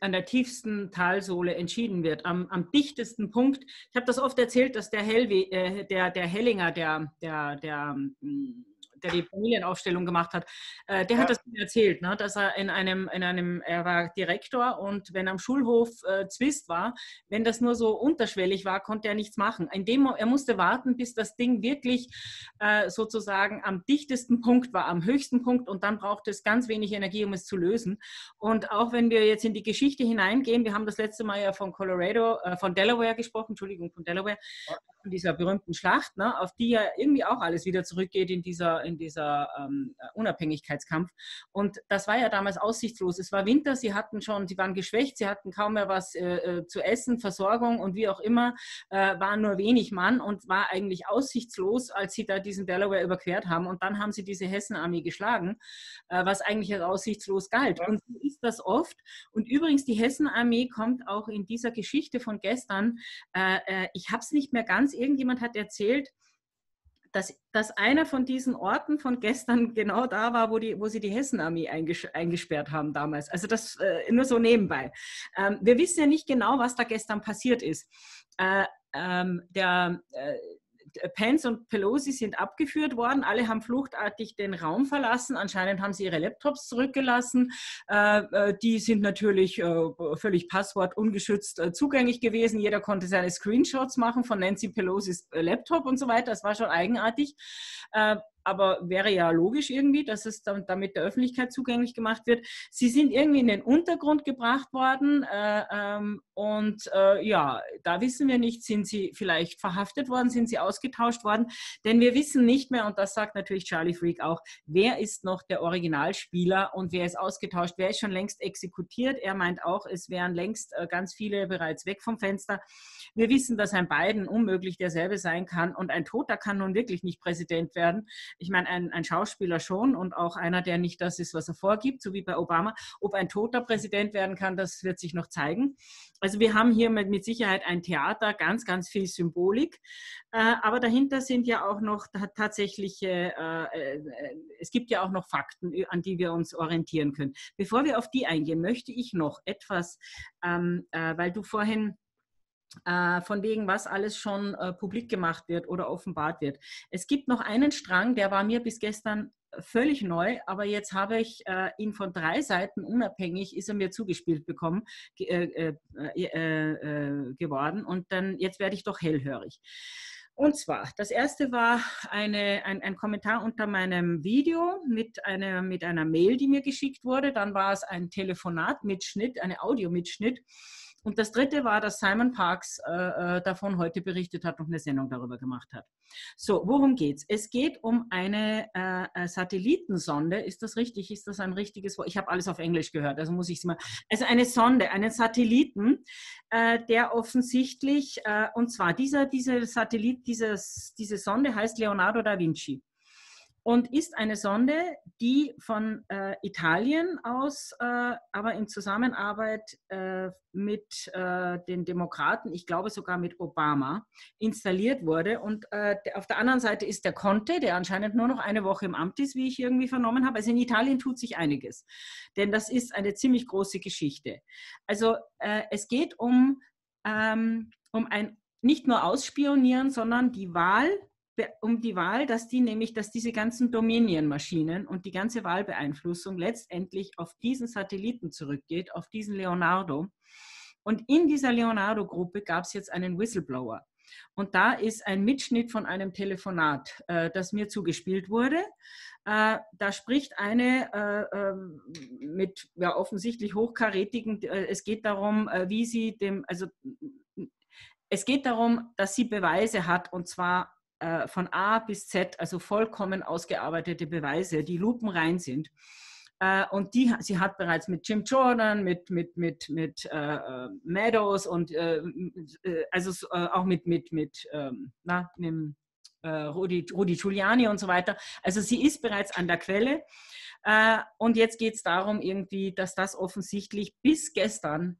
an der tiefsten Talsohle entschieden wird, am, am dichtesten Punkt. Ich habe das oft erzählt, dass der, Hellwe, äh, der, der Hellinger, der, der, der hm, der die Familienaufstellung gemacht hat, äh, der ja. hat das erzählt, ne, dass er in einem, in einem, er war Direktor und wenn am Schulhof äh, Zwist war, wenn das nur so unterschwellig war, konnte er nichts machen. In dem, er musste warten, bis das Ding wirklich äh, sozusagen am dichtesten Punkt war, am höchsten Punkt und dann brauchte es ganz wenig Energie, um es zu lösen. Und auch wenn wir jetzt in die Geschichte hineingehen, wir haben das letzte Mal ja von Colorado, äh, von Delaware gesprochen, Entschuldigung, von Delaware, von dieser berühmten Schlacht, ne, auf die ja irgendwie auch alles wieder zurückgeht in dieser, in dieser ähm, Unabhängigkeitskampf. Und das war ja damals aussichtslos. Es war Winter, sie hatten schon, sie waren geschwächt, sie hatten kaum mehr was äh, äh, zu essen, Versorgung und wie auch immer, äh, waren nur wenig Mann und war eigentlich aussichtslos, als sie da diesen Delaware überquert haben. Und dann haben sie diese Hessenarmee geschlagen, äh, was eigentlich als aussichtslos galt. Und so ist das oft. Und übrigens, die Hessenarmee kommt auch in dieser Geschichte von gestern, äh, äh, ich habe es nicht mehr ganz irgendjemand hat erzählt, dass, dass einer von diesen Orten von gestern genau da war, wo, die, wo sie die Hessenarmee einges eingesperrt haben damals. Also das äh, nur so nebenbei. Ähm, wir wissen ja nicht genau, was da gestern passiert ist. Äh, ähm, der, äh, Pence und Pelosi sind abgeführt worden. Alle haben fluchtartig den Raum verlassen. Anscheinend haben sie ihre Laptops zurückgelassen. Äh, äh, die sind natürlich äh, völlig passwortungeschützt zugänglich gewesen. Jeder konnte seine Screenshots machen von Nancy Pelosis Laptop und so weiter. Das war schon eigenartig aber wäre ja logisch irgendwie, dass es dann, damit der Öffentlichkeit zugänglich gemacht wird. Sie sind irgendwie in den Untergrund gebracht worden äh, ähm, und äh, ja, da wissen wir nicht, sind sie vielleicht verhaftet worden, sind sie ausgetauscht worden, denn wir wissen nicht mehr, und das sagt natürlich Charlie Freak auch, wer ist noch der Originalspieler und wer ist ausgetauscht, wer ist schon längst exekutiert. Er meint auch, es wären längst äh, ganz viele bereits weg vom Fenster. Wir wissen, dass ein Biden unmöglich derselbe sein kann und ein Toter kann nun wirklich nicht Präsident werden ich meine, ein, ein Schauspieler schon und auch einer, der nicht das ist, was er vorgibt, so wie bei Obama. Ob ein toter Präsident werden kann, das wird sich noch zeigen. Also wir haben hier mit, mit Sicherheit ein Theater, ganz, ganz viel Symbolik. Äh, aber dahinter sind ja auch noch tatsächliche, äh, äh, es gibt ja auch noch Fakten, an die wir uns orientieren können. Bevor wir auf die eingehen, möchte ich noch etwas, ähm, äh, weil du vorhin von wegen, was alles schon äh, publik gemacht wird oder offenbart wird. Es gibt noch einen Strang, der war mir bis gestern völlig neu, aber jetzt habe ich äh, ihn von drei Seiten unabhängig, ist er mir zugespielt bekommen, äh, äh, äh, geworden und dann jetzt werde ich doch hellhörig. Und zwar, das erste war eine, ein, ein, Kommentar unter meinem Video mit einer, mit einer Mail, die mir geschickt wurde. Dann war es ein Telefonat-Mitschnitt, eine Audio-Mitschnitt und das dritte war, dass Simon Parks äh, äh, davon heute berichtet hat und eine Sendung darüber gemacht hat. So, worum geht's? Es geht um eine äh, äh, Satellitensonde. Ist das richtig? Ist das ein richtiges Wort? Ich habe alles auf Englisch gehört, also muss ich es mal. Also eine Sonde, einen Satelliten, äh, der offensichtlich, äh, und zwar dieser, dieser Satellit, dieses, diese Sonde heißt Leonardo da Vinci. Und ist eine Sonde, die von äh, Italien aus, äh, aber in Zusammenarbeit äh, mit äh, den Demokraten, ich glaube sogar mit Obama, installiert wurde. Und äh, auf der anderen Seite ist der Conte, der anscheinend nur noch eine Woche im Amt ist, wie ich irgendwie vernommen habe. Also in Italien tut sich einiges, denn das ist eine ziemlich große Geschichte. Also äh, es geht um, ähm, um ein nicht nur Ausspionieren, sondern die Wahl um die Wahl, dass die nämlich, dass diese ganzen Dominion-Maschinen und die ganze Wahlbeeinflussung letztendlich auf diesen Satelliten zurückgeht, auf diesen Leonardo. Und in dieser Leonardo-Gruppe gab es jetzt einen Whistleblower. Und da ist ein Mitschnitt von einem Telefonat, äh, das mir zugespielt wurde. Äh, da spricht eine äh, ähm, mit ja, offensichtlich hochkarätigen, äh, es geht darum, äh, wie sie dem, also es geht darum, dass sie Beweise hat und zwar äh, von A bis Z, also vollkommen ausgearbeitete Beweise, die lupenrein sind. Äh, und die, sie hat bereits mit Jim Jordan, mit, mit, mit, mit äh, äh Meadows und äh, äh, also auch mit, mit, mit, ähm, na, mit Rudi, Rudi Giuliani und so weiter. Also sie ist bereits an der Quelle. und jetzt geht es darum, irgendwie, dass das offensichtlich bis gestern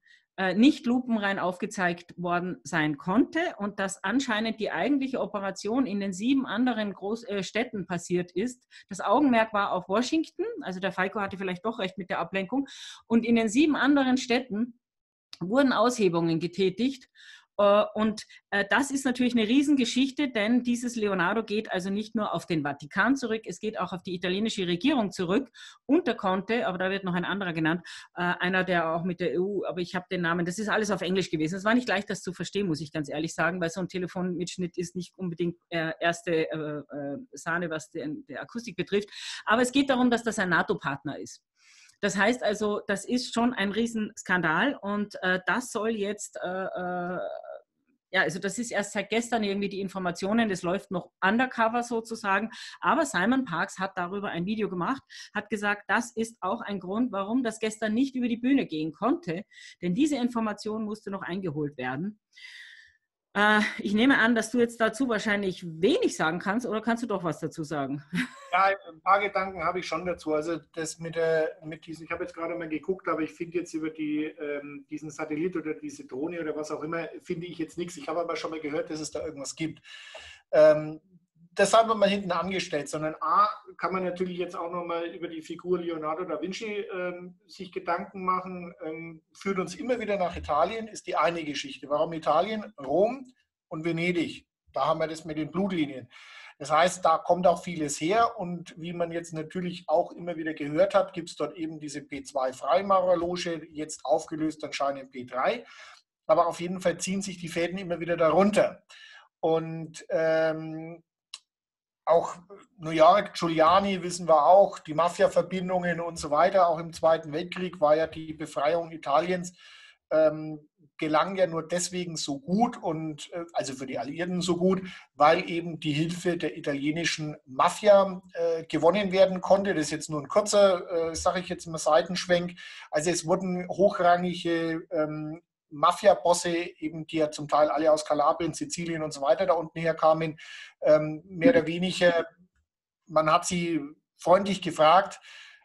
nicht lupenrein aufgezeigt worden sein konnte und dass anscheinend die eigentliche Operation in den sieben anderen Groß äh, Städten passiert ist. Das Augenmerk war auf Washington, also der Falco hatte vielleicht doch recht mit der Ablenkung, und in den sieben anderen Städten wurden Aushebungen getätigt äh, und äh, das ist natürlich eine Riesengeschichte, denn dieses Leonardo geht also nicht nur auf den Vatikan zurück, es geht auch auf die italienische Regierung zurück und der Conte, aber da wird noch ein anderer genannt, äh, einer, der auch mit der EU, aber ich habe den Namen, das ist alles auf Englisch gewesen. Es war nicht leicht, das zu verstehen, muss ich ganz ehrlich sagen, weil so ein Telefonmitschnitt ist nicht unbedingt erste Sahne, was die Akustik betrifft. Aber es geht darum, dass das ein NATO-Partner ist. Das heißt also, das ist schon ein Riesenskandal und äh, das soll jetzt, äh, äh, ja, also das ist erst seit gestern irgendwie die Informationen, das läuft noch undercover sozusagen, aber Simon Parks hat darüber ein Video gemacht, hat gesagt, das ist auch ein Grund, warum das gestern nicht über die Bühne gehen konnte, denn diese Information musste noch eingeholt werden. Äh, ich nehme an, dass du jetzt dazu wahrscheinlich wenig sagen kannst oder kannst du doch was dazu sagen? Ja, ein paar Gedanken habe ich schon dazu. Also das mit, der, mit diesen, ich habe jetzt gerade mal geguckt, aber ich finde jetzt über die, ähm, diesen Satellit oder diese Drohne oder was auch immer, finde ich jetzt nichts. Ich habe aber schon mal gehört, dass es da irgendwas gibt. Ähm, das haben wir mal hinten angestellt, sondern A, kann man natürlich jetzt auch nochmal über die Figur Leonardo da Vinci ähm, sich Gedanken machen, ähm, führt uns immer wieder nach Italien, ist die eine Geschichte. Warum Italien? Rom und Venedig. Da haben wir das mit den Blutlinien. Das heißt, da kommt auch vieles her und wie man jetzt natürlich auch immer wieder gehört hat, gibt es dort eben diese P2-Freimaurerloge, jetzt aufgelöst anscheinend P3. Aber auf jeden Fall ziehen sich die Fäden immer wieder darunter. Und ähm, auch New York, Giuliani wissen wir auch, die Mafia-Verbindungen und so weiter. Auch im Zweiten Weltkrieg war ja die Befreiung Italiens, ähm, gelang ja nur deswegen so gut und äh, also für die Alliierten so gut, weil eben die Hilfe der italienischen Mafia äh, gewonnen werden konnte. Das ist jetzt nur ein kurzer, äh, sage ich jetzt mal, Seitenschwenk. Also es wurden hochrangige ähm, Mafia-Bosse, eben die ja zum Teil alle aus Kalabrien, Sizilien und so weiter da unten herkamen, ähm, mehr oder weniger, man hat sie freundlich gefragt,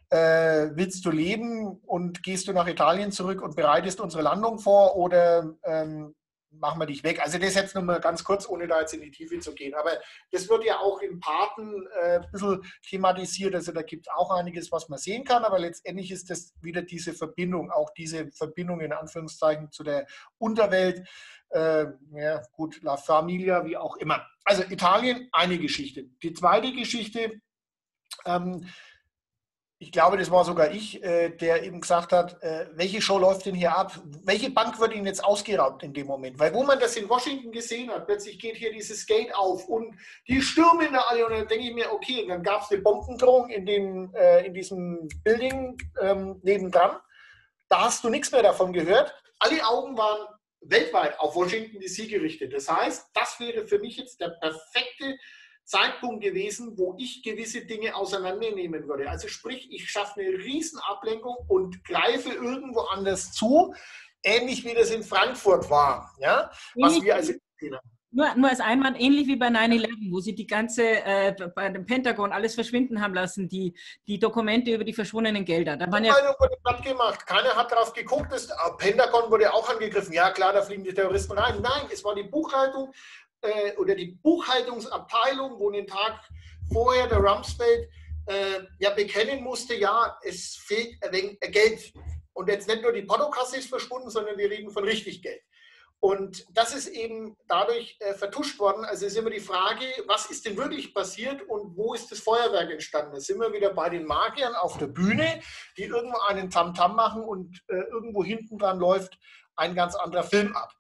äh, willst du leben und gehst du nach Italien zurück und bereitest unsere Landung vor oder ähm, machen wir dich weg. Also das jetzt nur mal ganz kurz, ohne da jetzt in die Tiefe zu gehen. Aber das wird ja auch in Paten äh, ein bisschen thematisiert. Also da gibt es auch einiges, was man sehen kann. Aber letztendlich ist das wieder diese Verbindung, auch diese Verbindung in Anführungszeichen zu der Unterwelt. Äh, ja, gut, La Familia, wie auch immer. Also Italien, eine Geschichte. Die zweite Geschichte, ähm, ich glaube, das war sogar ich, äh, der eben gesagt hat, äh, welche Show läuft denn hier ab? Welche Bank wird Ihnen jetzt ausgeraubt in dem Moment? Weil wo man das in Washington gesehen hat, plötzlich geht hier dieses Gate auf und die stürmen da alle und dann denke ich mir, okay, dann gab es eine Bombendrohung in, dem, äh, in diesem Building ähm, nebendran. Da hast du nichts mehr davon gehört. Alle Augen waren weltweit auf Washington DC gerichtet. Das heißt, das wäre für mich jetzt der perfekte Zeitpunkt gewesen, wo ich gewisse Dinge auseinandernehmen würde. Also sprich, ich schaffe eine Riesenablenkung und greife irgendwo anders zu, ähnlich wie das in Frankfurt war, ja, was wir also nur, nur als Einwand, ähnlich wie bei 9-11, wo sie die ganze, äh, bei dem Pentagon alles verschwinden haben lassen, die, die Dokumente über die verschwundenen Gelder. Da waren ja wurde platt gemacht. Keiner hat darauf geguckt. Das Pentagon wurde auch angegriffen. Ja, klar, da fliegen die Terroristen rein. Nein, es war die Buchhaltung äh, oder die Buchhaltungsabteilung, wo den Tag vorher der Rumsfeld äh, ja bekennen musste, ja, es fehlt ein wenig Geld. Und jetzt nicht nur die Portokasse ist verschwunden, sondern wir reden von richtig Geld. Und das ist eben dadurch äh, vertuscht worden. Also ist immer die Frage, was ist denn wirklich passiert und wo ist das Feuerwerk entstanden? Da sind wir wieder bei den Magiern auf der Bühne, die irgendwo einen Tamtam -Tam machen und äh, irgendwo hinten dran läuft ein ganz anderer Film ab.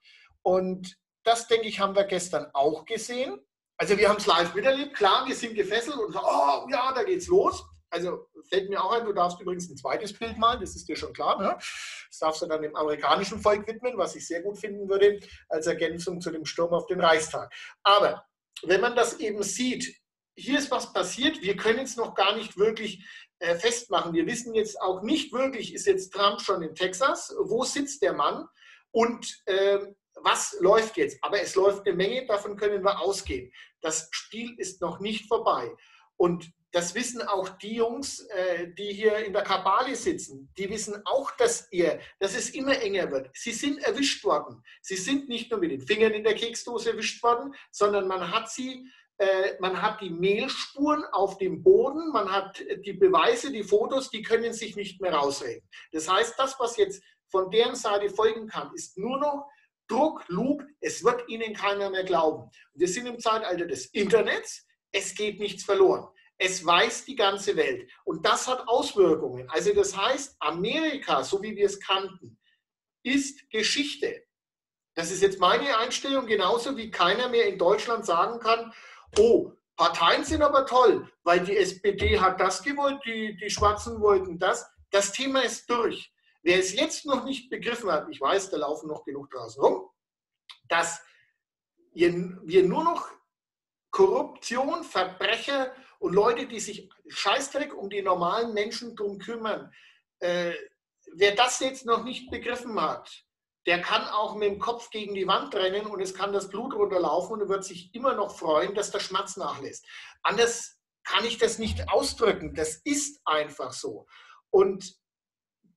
Und das, denke ich, haben wir gestern auch gesehen. Also wir haben es live miterlebt. Klar, wir sind gefesselt und so, oh ja, da geht's los. Also fällt mir auch ein, du darfst übrigens ein zweites Bild malen, das ist dir schon klar. Ne? Das darfst du dann dem amerikanischen Volk widmen, was ich sehr gut finden würde, als Ergänzung zu dem Sturm auf den Reichstag. Aber wenn man das eben sieht, hier ist was passiert, wir können es noch gar nicht wirklich äh, festmachen. Wir wissen jetzt auch nicht wirklich, ist jetzt Trump schon in Texas, wo sitzt der Mann und äh, was läuft jetzt? Aber es läuft eine Menge, davon können wir ausgehen. Das Spiel ist noch nicht vorbei. Und das wissen auch die Jungs, äh, die hier in der Kabale sitzen. Die wissen auch, dass ihr, dass es immer enger wird. Sie sind erwischt worden. Sie sind nicht nur mit den Fingern in der Keksdose erwischt worden, sondern man hat sie, äh, man hat die Mehlspuren auf dem Boden, man hat die Beweise, die Fotos, die können sich nicht mehr rausreden. Das heißt, das, was jetzt von deren Seite folgen kann, ist nur noch Druck, Lug, es wird ihnen keiner mehr glauben. Wir sind im Zeitalter des Internets, es geht nichts verloren. Es weiß die ganze Welt. Und das hat Auswirkungen. Also das heißt, Amerika, so wie wir es kannten, ist Geschichte. Das ist jetzt meine Einstellung, genauso wie keiner mehr in Deutschland sagen kann, oh, Parteien sind aber toll, weil die SPD hat das gewollt, die, die Schwarzen wollten das. Das Thema ist durch. Wer es jetzt noch nicht begriffen hat, ich weiß, da laufen noch genug draußen rum, dass wir nur noch Korruption, Verbrecher und Leute, die sich Scheißdreck um die normalen Menschen drum kümmern, äh, wer das jetzt noch nicht begriffen hat, der kann auch mit dem Kopf gegen die Wand rennen und es kann das Blut runterlaufen und er wird sich immer noch freuen, dass der Schmerz nachlässt. Anders kann ich das nicht ausdrücken. Das ist einfach so. Und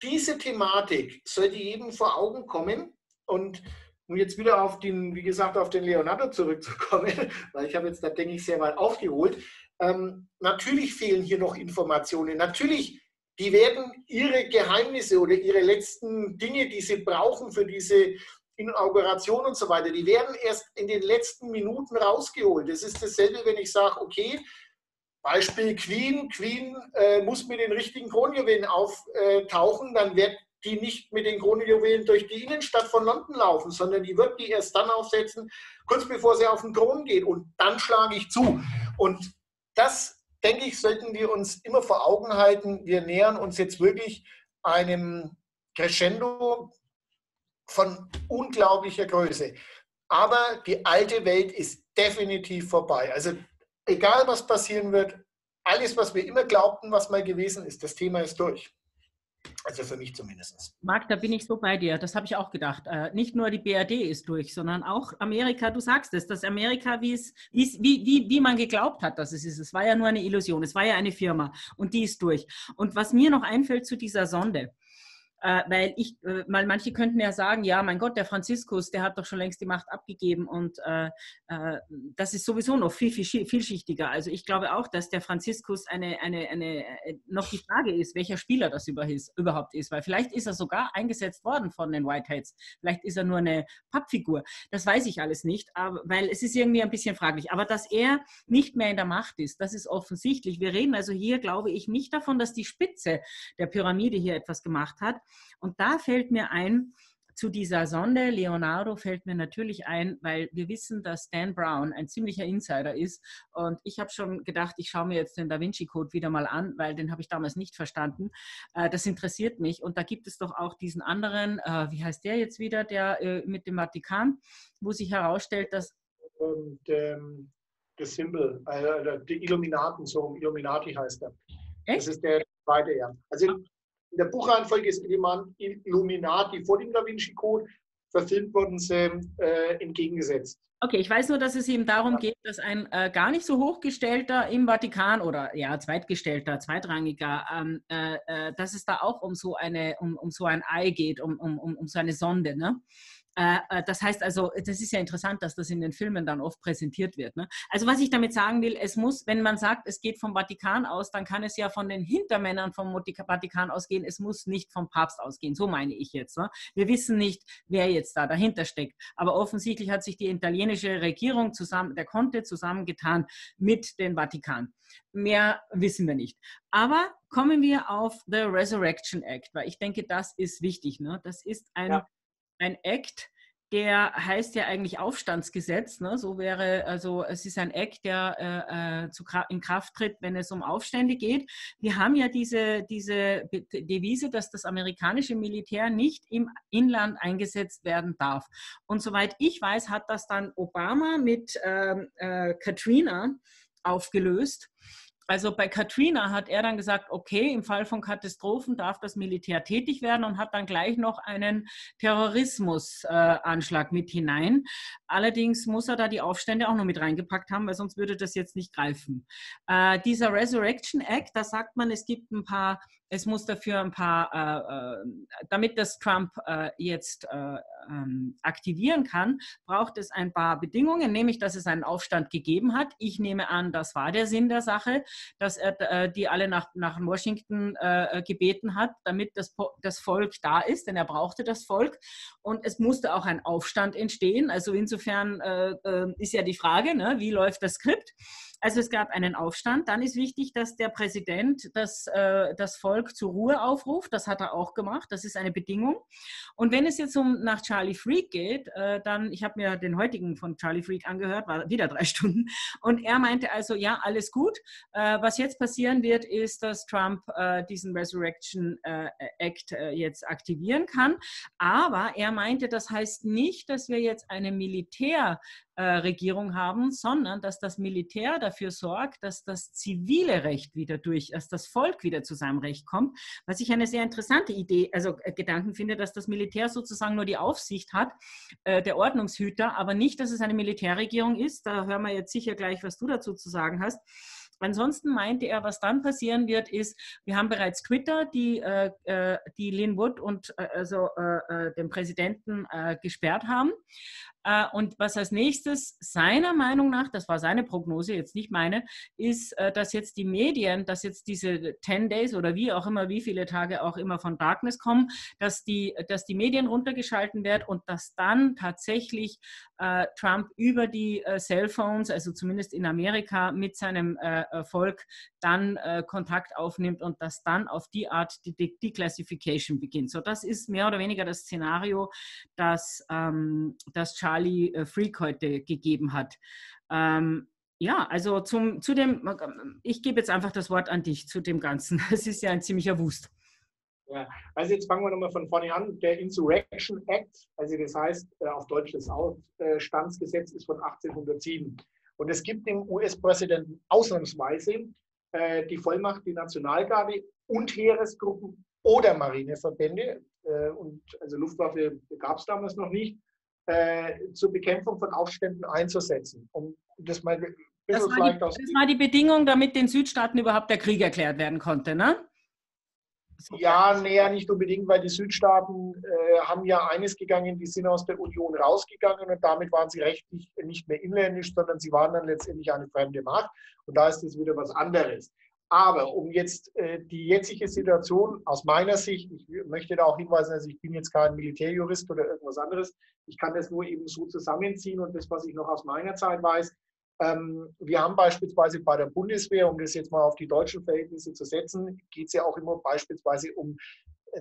diese Thematik sollte jedem vor Augen kommen und um jetzt wieder auf den, wie gesagt, auf den Leonardo zurückzukommen, weil ich habe jetzt da, denke ich, sehr weit aufgeholt. Ähm, natürlich fehlen hier noch Informationen. Natürlich, die werden ihre Geheimnisse oder ihre letzten Dinge, die sie brauchen für diese Inauguration und so weiter, die werden erst in den letzten Minuten rausgeholt. Das ist dasselbe, wenn ich sage, okay, Beispiel Queen. Queen äh, muss mit den richtigen Kronjuwelen auftauchen, dann wird die nicht mit den Kronjuwelen durch die Innenstadt von London laufen, sondern die wird die erst dann aufsetzen, kurz bevor sie auf den Thron geht. Und dann schlage ich zu. Und das, denke ich, sollten wir uns immer vor Augen halten. Wir nähern uns jetzt wirklich einem Crescendo von unglaublicher Größe. Aber die alte Welt ist definitiv vorbei. Also egal was passieren wird, alles, was wir immer glaubten, was mal gewesen ist, das Thema ist durch. Also für mich zumindest. Marc, da bin ich so bei dir. Das habe ich auch gedacht. Äh, nicht nur die BRD ist durch, sondern auch Amerika, du sagst es, dass Amerika, wie, es, wie, wie, wie man geglaubt hat, dass es ist. Es war ja nur eine Illusion, es war ja eine Firma und die ist durch. Und was mir noch einfällt zu dieser Sonde, äh, weil ich, äh, mal manche könnten ja sagen, ja, mein Gott, der Franziskus, der hat doch schon längst die Macht abgegeben und äh, äh, das ist sowieso noch viel, viel, vielschichtiger. Also ich glaube auch, dass der Franziskus eine, eine, eine, äh, noch die Frage ist, welcher Spieler das überhaupt ist, weil vielleicht ist er sogar eingesetzt worden von den Whiteheads, vielleicht ist er nur eine Pappfigur, das weiß ich alles nicht, aber, weil es ist irgendwie ein bisschen fraglich. Aber dass er nicht mehr in der Macht ist, das ist offensichtlich. Wir reden also hier, glaube ich, nicht davon, dass die Spitze der Pyramide hier etwas gemacht hat, und da fällt mir ein, zu dieser Sonde, Leonardo, fällt mir natürlich ein, weil wir wissen, dass Dan Brown ein ziemlicher Insider ist. Und ich habe schon gedacht, ich schaue mir jetzt den Da Vinci Code wieder mal an, weil den habe ich damals nicht verstanden. Äh, das interessiert mich. Und da gibt es doch auch diesen anderen, äh, wie heißt der jetzt wieder, der äh, mit dem Vatikan, wo sich herausstellt, dass. Und ähm, das Symbol, äh, die Illuminaten, so Illuminati heißt er. Echt? Das ist der zweite, ja. Also in der Buchreihenfolge ist Illuminati vor dem Da Vinci Code, verfilmt wurden sie äh, entgegengesetzt. Okay, ich weiß nur, dass es ihm darum geht, dass ein äh, gar nicht so hochgestellter im Vatikan oder ja, zweitgestellter, zweitrangiger, ähm, äh, äh, dass es da auch um so eine, um, um so ein Ei geht, um, um, um so eine Sonde, ne? Äh, äh, das heißt also, das ist ja interessant, dass das in den Filmen dann oft präsentiert wird. Ne? Also was ich damit sagen will, es muss, wenn man sagt, es geht vom Vatikan aus, dann kann es ja von den Hintermännern vom Vatikan ausgehen, es muss nicht vom Papst ausgehen. So meine ich jetzt. Ne? Wir wissen nicht, wer jetzt da dahinter steckt. Aber offensichtlich hat sich die italienische Regierung zusammen, der Conte zusammengetan mit dem Vatikan. Mehr wissen wir nicht. Aber kommen wir auf The Resurrection Act, weil ich denke, das ist wichtig. Ne? Das ist ein ja ein Act, der heißt ja eigentlich Aufstandsgesetz. Ne? So wäre, also es ist ein Act, der äh, äh zu, in Kraft tritt, wenn es um Aufstände geht. Wir haben ja diese, diese Devise, dass das amerikanische Militär nicht im Inland eingesetzt werden darf. Und soweit ich weiß, hat das dann Obama mit ähm, äh, Katrina aufgelöst. Also bei Katrina hat er dann gesagt, okay, im Fall von Katastrophen darf das Militär tätig werden und hat dann gleich noch einen Terrorismusanschlag äh, mit hinein. Allerdings muss er da die Aufstände auch noch mit reingepackt haben, weil sonst würde das jetzt nicht greifen. Äh, dieser Resurrection Act, da sagt man, es gibt ein paar es muss dafür ein paar, äh, äh, damit das Trump äh, jetzt äh, ähm, aktivieren kann, braucht es ein paar Bedingungen, nämlich dass es einen Aufstand gegeben hat. Ich nehme an, das war der Sinn der Sache, dass er äh, die alle nach, nach Washington äh, gebeten hat, damit das, das Volk da ist, denn er brauchte das Volk. Und es musste auch ein Aufstand entstehen. Also insofern ist ja die Frage, ne, wie läuft das Skript? Also es gab einen Aufstand. Dann ist wichtig, dass der Präsident das, äh, das Volk zur Ruhe aufruft. Das hat er auch gemacht. Das ist eine Bedingung. Und wenn es jetzt um nach Charlie Freak geht, äh, dann, ich habe mir den heutigen von Charlie Freak angehört, war wieder drei Stunden. Und er meinte also, ja, alles gut. Äh, was jetzt passieren wird, ist, dass Trump äh, diesen Resurrection Act jetzt aktivieren kann. Aber er meinte, das heißt nicht, dass wir jetzt eine Militär äh, Regierung haben, sondern dass das Militär dafür sorgt, dass das zivile Recht wieder durch, dass das Volk wieder zu seinem Recht kommt. Was ich eine sehr interessante Idee, also äh, Gedanken finde, dass das Militär sozusagen nur die Aufsicht hat, äh, der Ordnungshüter, aber nicht, dass es eine Militärregierung ist. Da hören wir jetzt sicher gleich, was du dazu zu sagen hast. Ansonsten meinte er, was dann passieren wird, ist, wir haben bereits Twitter, die, äh, die Lynn Wood und äh, also äh, den Präsidenten gesperrt haben. Äh, und was als nächstes seiner Meinung nach, das war seine Prognose, jetzt nicht meine, ist, äh, dass jetzt die Medien, dass jetzt diese 10 Days oder wie auch immer, wie viele Tage auch immer von Darkness kommen, dass die, dass die Medien runtergeschalten werden und dass dann tatsächlich äh, Trump über die äh, Cellphones, also zumindest in Amerika, mit seinem äh, Volk dann äh, Kontakt aufnimmt und dass dann auf die Art die Declassification beginnt. So, das ist mehr oder weniger das Szenario, das, ähm, das Charles Charlie äh, Freak heute gegeben hat. Ähm, ja, also zum, zu dem, ich gebe jetzt einfach das Wort an dich zu dem Ganzen. Es ist ja ein ziemlicher Wust. Ja, also jetzt fangen wir nochmal von vorne an. Der Insurrection Act, also das heißt äh, auf Deutsch das Ausstandsgesetz, ist von 1807. Und es gibt dem US-Präsidenten ausnahmsweise äh, die Vollmacht, die Nationalgarde und Heeresgruppen oder Marineverbände, äh, und also Luftwaffe gab es damals noch nicht, äh, zur Bekämpfung von Aufständen einzusetzen. Um das mal das war, die, das war die Bedingung, damit den Südstaaten überhaupt der Krieg erklärt werden konnte, ne? Ja, näher nicht unbedingt, weil die Südstaaten äh, haben ja eines gegangen, die sind aus der Union rausgegangen und damit waren sie rechtlich nicht mehr inländisch, sondern sie waren dann letztendlich eine fremde Macht. Und da ist es wieder was anderes. Aber um jetzt äh, die jetzige Situation aus meiner Sicht, ich möchte da auch hinweisen, also ich bin jetzt kein Militärjurist oder irgendwas anderes, ich kann das nur eben so zusammenziehen und das, was ich noch aus meiner Zeit weiß, ähm, wir haben beispielsweise bei der Bundeswehr, um das jetzt mal auf die deutschen Verhältnisse zu setzen, geht es ja auch immer beispielsweise um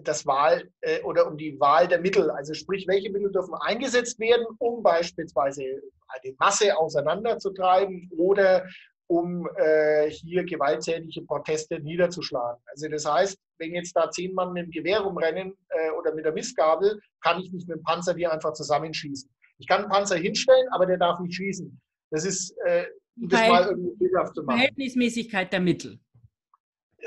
das Wahl äh, oder um die Wahl der Mittel. Also sprich, welche Mittel dürfen eingesetzt werden, um beispielsweise eine Masse auseinanderzutreiben oder um äh, hier gewalttätige Proteste niederzuschlagen. Also das heißt, wenn jetzt da zehn Mann mit dem Gewehr rumrennen äh, oder mit der Mistgabel, kann ich nicht mit dem Panzer die einfach zusammenschießen. Ich kann einen Panzer hinstellen, aber der darf nicht schießen. Das ist, äh, das mal irgendwie bildhaft zu machen. Verhältnismäßigkeit der Mittel.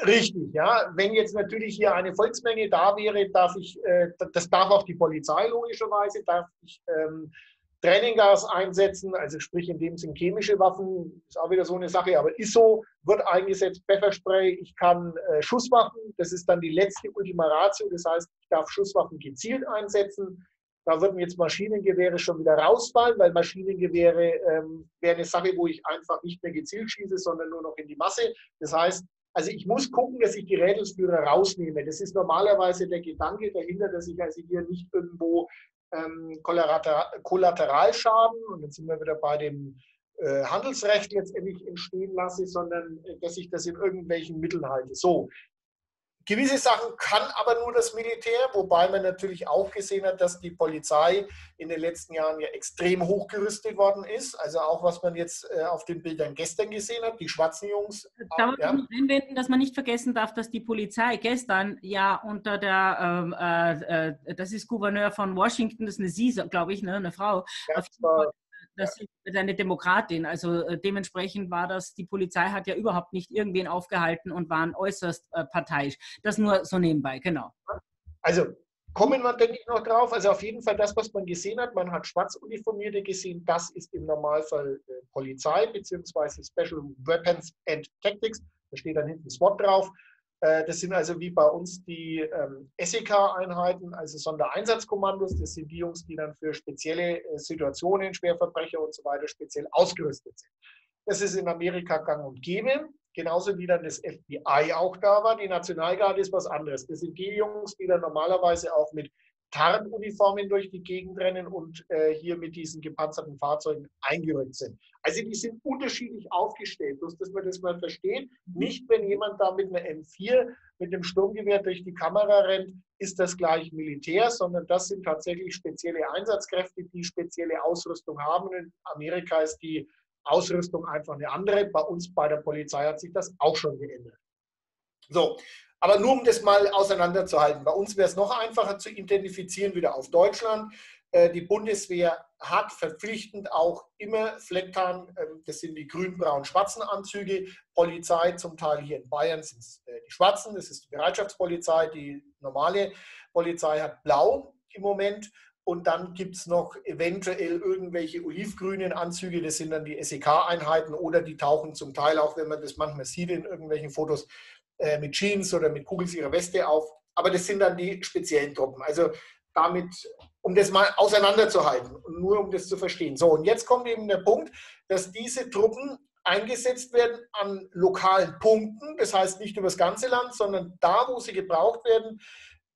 Richtig, ja. Wenn jetzt natürlich hier eine Volksmenge da wäre, darf ich, äh, das darf auch die Polizei logischerweise, darf ich ähm, Tränengas einsetzen, also sprich in dem Sinn chemische Waffen, ist auch wieder so eine Sache, aber ISO wird eingesetzt, Pfefferspray, ich kann äh, Schusswaffen, das ist dann die letzte Ultima Ratio, das heißt, ich darf Schusswaffen gezielt einsetzen. Da würden jetzt Maschinengewehre schon wieder rausfallen, weil Maschinengewehre ähm, wäre eine Sache, wo ich einfach nicht mehr gezielt schieße, sondern nur noch in die Masse. Das heißt, also ich muss gucken, dass ich die Rädelsführer rausnehme. Das ist normalerweise der Gedanke dahinter, dass ich also hier nicht irgendwo ähm, Kollateralschaden, und jetzt sind wir wieder bei dem äh, Handelsrecht letztendlich entstehen lasse, sondern äh, dass ich das in irgendwelchen Mitteln halte. So, Gewisse Sachen kann aber nur das Militär, wobei man natürlich auch gesehen hat, dass die Polizei in den letzten Jahren ja extrem hochgerüstet worden ist. Also auch was man jetzt äh, auf den Bildern gestern gesehen hat, die schwarzen Jungs. Da muss ja. ich einwenden, dass man nicht vergessen darf, dass die Polizei gestern ja unter der, ähm, äh, äh das ist Gouverneur von Washington, das ist eine Sie, glaube ich, ne, eine Frau. Ja, das ist eine Demokratin. Also äh, dementsprechend war das, die Polizei hat ja überhaupt nicht irgendwen aufgehalten und waren äußerst äh, parteiisch. Das nur so nebenbei, genau. Also kommen wir, denke ich, noch drauf. Also auf jeden Fall das, was man gesehen hat. Man hat Schwarzuniformierte gesehen. Das ist im Normalfall äh, Polizei bzw. Special Weapons and Tactics. Da steht dann hinten SWAT drauf. Äh, das sind also wie bei uns die ähm, SEK-Einheiten, also Sondereinsatzkommandos. Das sind die Jungs, die dann für spezielle äh, Situationen, Schwerverbrecher und so weiter speziell ausgerüstet sind. Das ist in Amerika gang und gäbe, genauso wie dann das FBI auch da war. Die Nationalgarde ist was anderes. Das sind die Jungs, die dann normalerweise auch mit Tarnuniformen durch die Gegend rennen und äh, hier mit diesen gepanzerten Fahrzeugen eingerückt sind. Also die sind unterschiedlich aufgestellt, bloß dass man das mal versteht. Nicht, wenn jemand da mit einer M4, mit einem Sturmgewehr durch die Kamera rennt, ist das gleich Militär, sondern das sind tatsächlich spezielle Einsatzkräfte, die spezielle Ausrüstung haben. in Amerika ist die Ausrüstung einfach eine andere. Bei uns bei der Polizei hat sich das auch schon geändert. So, aber nur um das mal auseinanderzuhalten. Bei uns wäre es noch einfacher zu identifizieren, wieder auf Deutschland. Äh, die Bundeswehr hat verpflichtend auch immer Flecktarn, ähm, das sind die grün-braun-schwarzen Anzüge. Polizei zum Teil hier in Bayern sind es äh, die schwarzen, das ist die Bereitschaftspolizei. Die normale Polizei hat blau im Moment. Und dann gibt es noch eventuell irgendwelche olivgrünen Anzüge, das sind dann die SEK-Einheiten oder die tauchen zum Teil auch, wenn man das manchmal sieht in irgendwelchen Fotos, äh, mit Jeans oder mit kugelsicherer Weste auf. Aber das sind dann die speziellen Truppen. Also damit, um das mal auseinanderzuhalten und nur um das zu verstehen. So, und jetzt kommt eben der Punkt, dass diese Truppen eingesetzt werden an lokalen Punkten, das heißt nicht über das ganze Land, sondern da, wo sie gebraucht werden,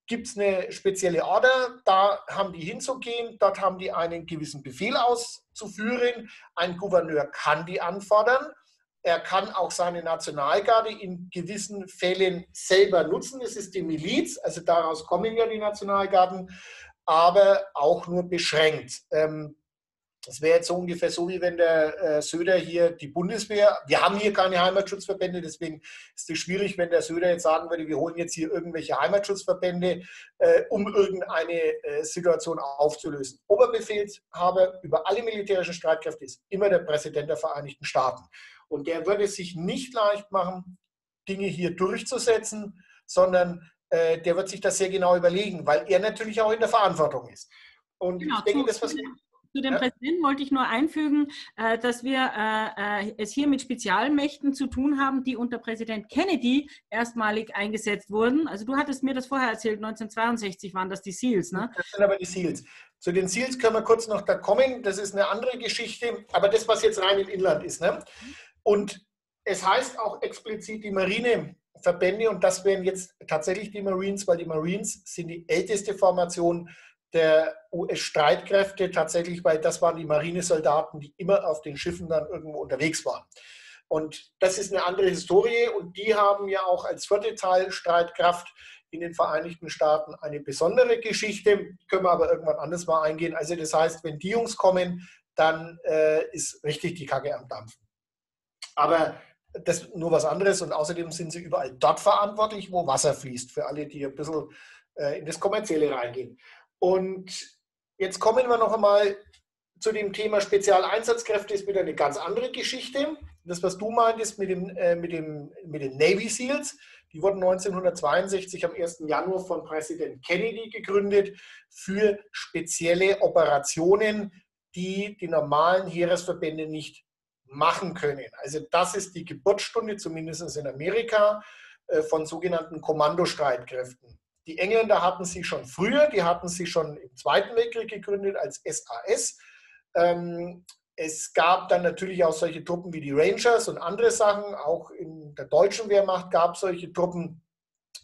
gibt es eine spezielle Order, da haben die hinzugehen, dort haben die einen gewissen Befehl auszuführen, ein Gouverneur kann die anfordern er kann auch seine Nationalgarde in gewissen Fällen selber nutzen. Es ist die Miliz, also daraus kommen ja die Nationalgarden, aber auch nur beschränkt. Ähm, das wäre jetzt so ungefähr so, wie wenn der äh, Söder hier die Bundeswehr, wir haben hier keine Heimatschutzverbände, deswegen ist es schwierig, wenn der Söder jetzt sagen würde, wir holen jetzt hier irgendwelche Heimatschutzverbände, äh, um irgendeine äh, Situation aufzulösen. Oberbefehlshaber über alle militärischen Streitkräfte ist immer der Präsident der Vereinigten Staaten. Und der würde es sich nicht leicht machen, Dinge hier durchzusetzen, sondern äh, der wird sich das sehr genau überlegen, weil er natürlich auch in der Verantwortung ist. Und genau, ich denke, das, was zu dem ja. Präsidenten wollte ich nur einfügen, äh, dass wir äh, äh, es hier mit Spezialmächten zu tun haben, die unter Präsident Kennedy erstmalig eingesetzt wurden. Also du hattest mir das vorher erzählt, 1962 waren das die SEALs, ne? Das sind aber die SEALs. Zu den SEALs können wir kurz noch da kommen. Das ist eine andere Geschichte. Aber das, was jetzt rein im Inland ist. Ne? Und es heißt auch explizit die Marineverbände und das wären jetzt tatsächlich die Marines, weil die Marines sind die älteste Formation der US-Streitkräfte tatsächlich, weil das waren die Marinesoldaten, die immer auf den Schiffen dann irgendwo unterwegs waren. Und das ist eine andere Historie und die haben ja auch als vierte Teil Streitkraft in den Vereinigten Staaten eine besondere Geschichte, können wir aber irgendwann anders mal eingehen. Also das heißt, wenn die Jungs kommen, dann äh, ist richtig die Kacke am Dampfen. Aber das nur was anderes und außerdem sind sie überall dort verantwortlich, wo Wasser fließt, für alle, die ein bisschen äh, in das Kommerzielle reingehen. Und jetzt kommen wir noch einmal zu dem Thema Spezialeinsatzkräfte, ist wieder eine ganz andere Geschichte. Das, was du meintest mit, dem, äh, mit, dem, mit den Navy SEALs, die wurden 1962 am 1. Januar von Präsident Kennedy gegründet für spezielle Operationen die die normalen Heeresverbände nicht machen können. Also das ist die Geburtsstunde, zumindest in Amerika, äh, von sogenannten Kommandostreitkräften. Die Engländer hatten sie schon früher, die hatten sie schon im Zweiten Weltkrieg gegründet als SAS. Ähm, es gab dann natürlich auch solche Truppen wie die Rangers und andere Sachen. Auch in der deutschen Wehrmacht gab es solche Truppen.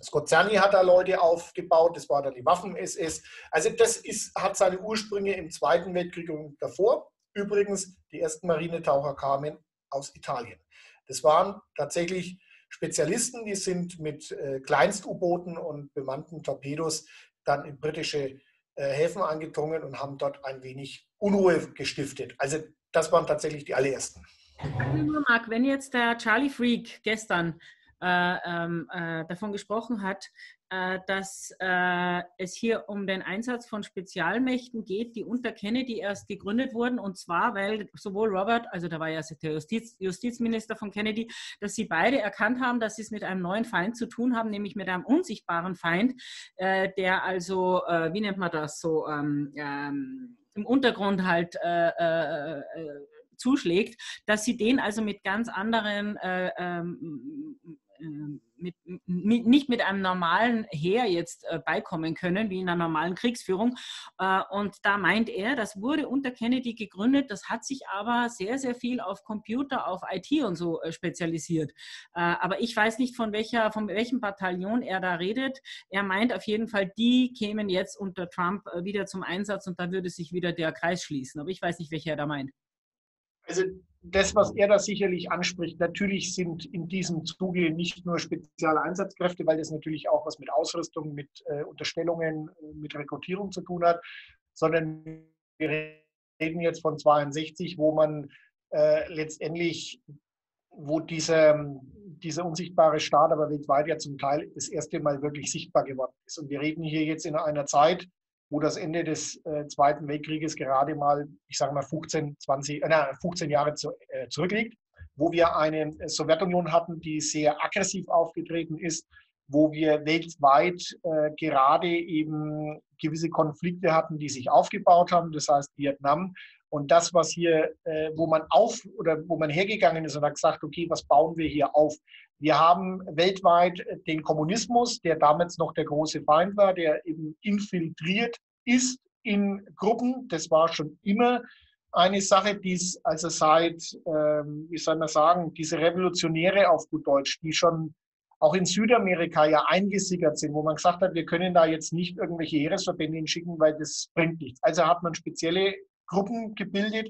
Skozzani hat da Leute aufgebaut, das war dann die Waffen-SS. Also das ist, hat seine Ursprünge im Zweiten Weltkrieg und davor. Übrigens, die ersten Marinetaucher kamen aus Italien. Das waren tatsächlich Spezialisten, die sind mit äh, Kleinst-U-Booten und bemannten Torpedos dann in britische äh, Häfen eingedrungen und haben dort ein wenig Unruhe gestiftet. Also das waren tatsächlich die allerersten. Marc, wenn jetzt der Charlie Freak gestern äh, ähm, äh, davon gesprochen hat, dass äh, es hier um den Einsatz von Spezialmächten geht, die unter Kennedy erst gegründet wurden. Und zwar, weil sowohl Robert, also da war ja der Justiz, Justizminister von Kennedy, dass sie beide erkannt haben, dass sie es mit einem neuen Feind zu tun haben, nämlich mit einem unsichtbaren Feind, äh, der also, äh, wie nennt man das so, ähm, ähm, im Untergrund halt äh, äh, äh, zuschlägt, dass sie den also mit ganz anderen äh, ähm, mit, mit, nicht mit einem normalen Heer jetzt äh, beikommen können, wie in einer normalen Kriegsführung. Äh, und da meint er, das wurde unter Kennedy gegründet, das hat sich aber sehr, sehr viel auf Computer, auf IT und so äh, spezialisiert. Äh, aber ich weiß nicht, von, welcher, von welchem Bataillon er da redet. Er meint auf jeden Fall, die kämen jetzt unter Trump äh, wieder zum Einsatz und da würde sich wieder der Kreis schließen. Aber ich weiß nicht, welcher er da meint. Also das, was er da sicherlich anspricht, natürlich sind in diesem Zuge nicht nur spezielle Einsatzkräfte, weil das natürlich auch was mit Ausrüstung, mit äh, Unterstellungen, mit Rekrutierung zu tun hat, sondern wir reden jetzt von 62, wo man äh, letztendlich, wo dieser, dieser unsichtbare Staat aber weltweit ja zum Teil das erste Mal wirklich sichtbar geworden ist. Und wir reden hier jetzt in einer Zeit, wo das Ende des äh, Zweiten Weltkrieges gerade mal, ich sage mal, 15, 20, äh, 15 Jahre zu, äh, zurückliegt, wo wir eine Sowjetunion hatten, die sehr aggressiv aufgetreten ist, wo wir weltweit äh, gerade eben gewisse Konflikte hatten, die sich aufgebaut haben, das heißt Vietnam. Und das, was hier, äh, wo man auf oder wo man hergegangen ist und hat gesagt, okay, was bauen wir hier auf? Wir haben weltweit den Kommunismus, der damals noch der große Feind war, der eben infiltriert ist in Gruppen. Das war schon immer eine Sache, die es also seit, ähm, wie soll man sagen, diese Revolutionäre auf gut Deutsch, die schon auch in Südamerika ja eingesickert sind, wo man gesagt hat, wir können da jetzt nicht irgendwelche Heeresverbände hinschicken, weil das bringt nichts. Also hat man spezielle Gruppen gebildet,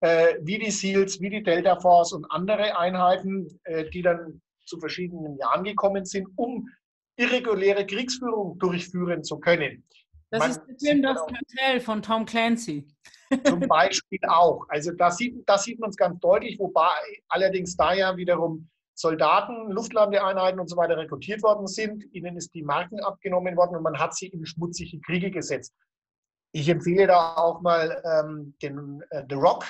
äh, wie die SEALs, wie die Delta Force und andere Einheiten, äh, die dann zu verschiedenen Jahren gekommen sind, um irreguläre Kriegsführung durchführen zu können. Das Man ist der Film Das Kartell von Tom Clancy. Zum Beispiel auch. Also da sieht, da sieht man es ganz deutlich, wobei allerdings da ja wiederum Soldaten, Luftlandeeinheiten und so weiter rekrutiert worden sind. Ihnen ist die Marken abgenommen worden und man hat sie in schmutzige Kriege gesetzt. Ich empfehle da auch mal ähm, den äh, The Rock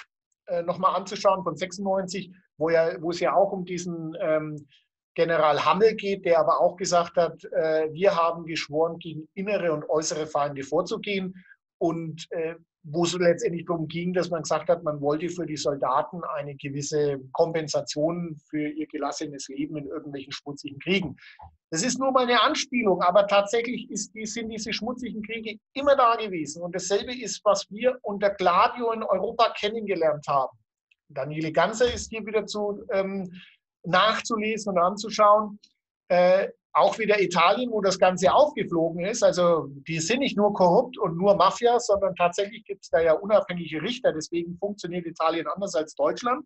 äh, nochmal anzuschauen von 96, wo, ja, wo es ja auch um diesen ähm, General Hammel geht, der aber auch gesagt hat, äh, wir haben geschworen, gegen innere und äußere Feinde vorzugehen. Und äh, wo es letztendlich darum ging, dass man gesagt hat, man wollte für die Soldaten eine gewisse Kompensation für ihr gelassenes Leben in irgendwelchen schmutzigen Kriegen. Das ist nur mal eine Anspielung, aber tatsächlich ist, sind diese schmutzigen Kriege immer da gewesen. Und dasselbe ist, was wir unter Gladio in Europa kennengelernt haben. Daniele Ganser ist hier wieder zu ähm, nachzulesen und anzuschauen. Äh, auch wieder Italien, wo das Ganze aufgeflogen ist. Also die sind nicht nur korrupt und nur Mafia, sondern tatsächlich gibt es da ja unabhängige Richter. Deswegen funktioniert Italien anders als Deutschland,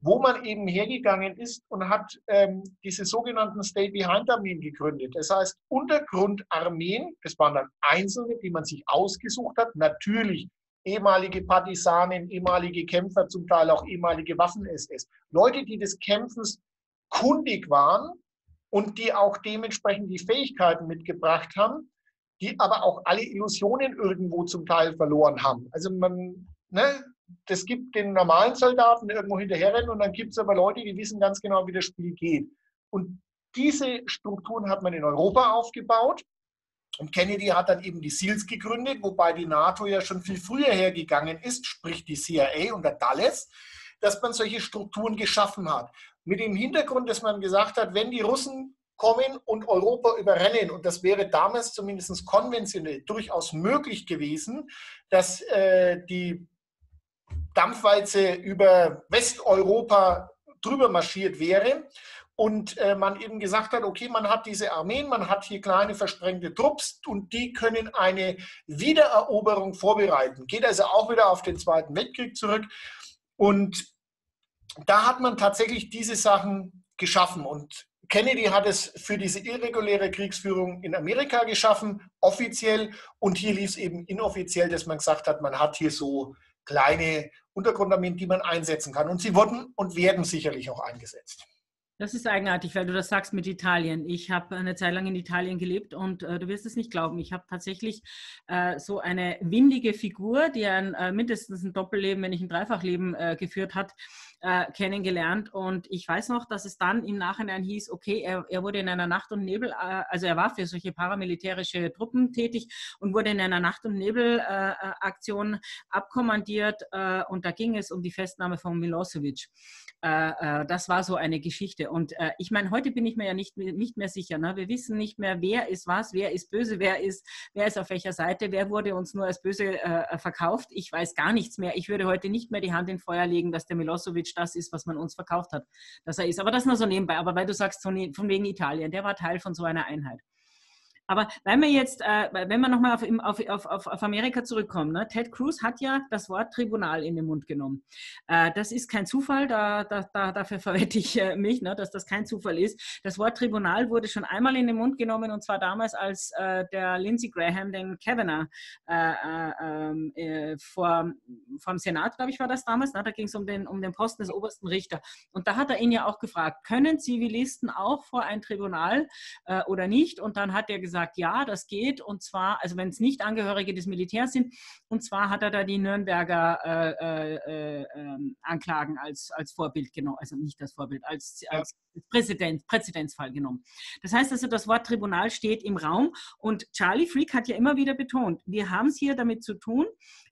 wo man eben hergegangen ist und hat ähm, diese sogenannten Stay-Behind-Armeen gegründet. Das heißt Untergrundarmeen, das waren dann Einzelne, die man sich ausgesucht hat, natürlich ehemalige Partisanen, ehemalige Kämpfer, zum Teil auch ehemalige Waffen-SS. Leute, die des Kämpfens kundig waren und die auch dementsprechend die Fähigkeiten mitgebracht haben, die aber auch alle Illusionen irgendwo zum Teil verloren haben. Also man, ne, das gibt den normalen Soldaten irgendwo hinterherrennen und dann gibt es aber Leute, die wissen ganz genau, wie das Spiel geht. Und diese Strukturen hat man in Europa aufgebaut Und Kennedy hat dann eben die SEALs gegründet, wobei die NATO ja schon viel früher hergegangen ist, sprich die CIA unter Dulles, dass man solche Strukturen geschaffen hat. Mit dem Hintergrund, dass man gesagt hat, wenn die Russen kommen und Europa überrennen, und das wäre damals zumindest konventionell durchaus möglich gewesen, dass äh, die Dampfwalze über Westeuropa drüber marschiert wäre und äh, man eben gesagt hat, okay, man hat diese Armeen, man hat hier kleine versprengte Trupps und die können eine Wiedereroberung vorbereiten. Geht also auch wieder auf den Zweiten Weltkrieg zurück. Und da hat man tatsächlich diese Sachen geschaffen. Und Kennedy hat es für diese irreguläre Kriegsführung in Amerika geschaffen, offiziell. Und hier lief es eben inoffiziell, dass man gesagt hat, man hat hier so kleine Untergrundarmeen, die man einsetzen kann. Und sie wurden und werden sicherlich auch eingesetzt. Das ist eigenartig, weil du das sagst mit Italien. Ich habe eine Zeit lang in Italien gelebt und äh, du wirst es nicht glauben. Ich habe tatsächlich äh, so eine windige Figur, die ein, äh, mindestens ein Doppelleben, wenn nicht ein Dreifachleben äh, geführt hat, äh, kennengelernt. Und ich weiß noch, dass es dann im Nachhinein hieß, okay, er, er wurde in einer Nacht- und Nebel, äh, also er war für solche paramilitärische Truppen tätig und wurde in einer Nacht- und Nebel-Aktion abkommandiert. und da ging es um die Festnahme von Milosevic. das war so eine Geschichte. Und ich meine, heute bin ich mir ja nicht, nicht mehr sicher. Ne? Wir wissen nicht mehr, wer ist was, wer ist böse, wer ist, wer ist auf welcher Seite, wer wurde uns nur als böse verkauft. Ich weiß gar nichts mehr. Ich würde heute nicht mehr die Hand in Feuer legen, dass der Milosevic das ist, was man uns verkauft hat, dass er ist. Aber das nur so nebenbei. Aber weil du sagst, von, von wegen Italien, der war Teil von so einer Einheit. Aber wenn wir jetzt, äh, wenn wir nochmal auf, auf, auf, auf Amerika zurückkommen, ne? Ted Cruz hat ja das Wort Tribunal in den Mund genommen. Äh, das ist kein Zufall, da, da, da, dafür verwette ich äh, mich, ne? dass das kein Zufall ist. Das Wort Tribunal wurde schon einmal in den Mund genommen und zwar damals, als äh, der Lindsey Graham den Kavanaugh äh, äh, ähm, vor, dem Senat, glaube ich, war das damals, ne? da ging es um den, um den Posten des obersten Richter. Und da hat er ihn ja auch gefragt, können Zivilisten auch vor ein Tribunal oder nicht? Und dann hat er gesagt, gesagt, ja, das geht. Und zwar, also wenn es nicht Angehörige des Militärs sind, und zwar hat er da die Nürnberger äh, äh, äh, Anklagen als, als Vorbild genommen, also nicht als Vorbild, als, als Präsident, Präzedenzfall genommen. Das heißt also, das Wort Tribunal steht im Raum und Charlie Freak hat ja immer wieder betont, wir haben es hier damit zu tun,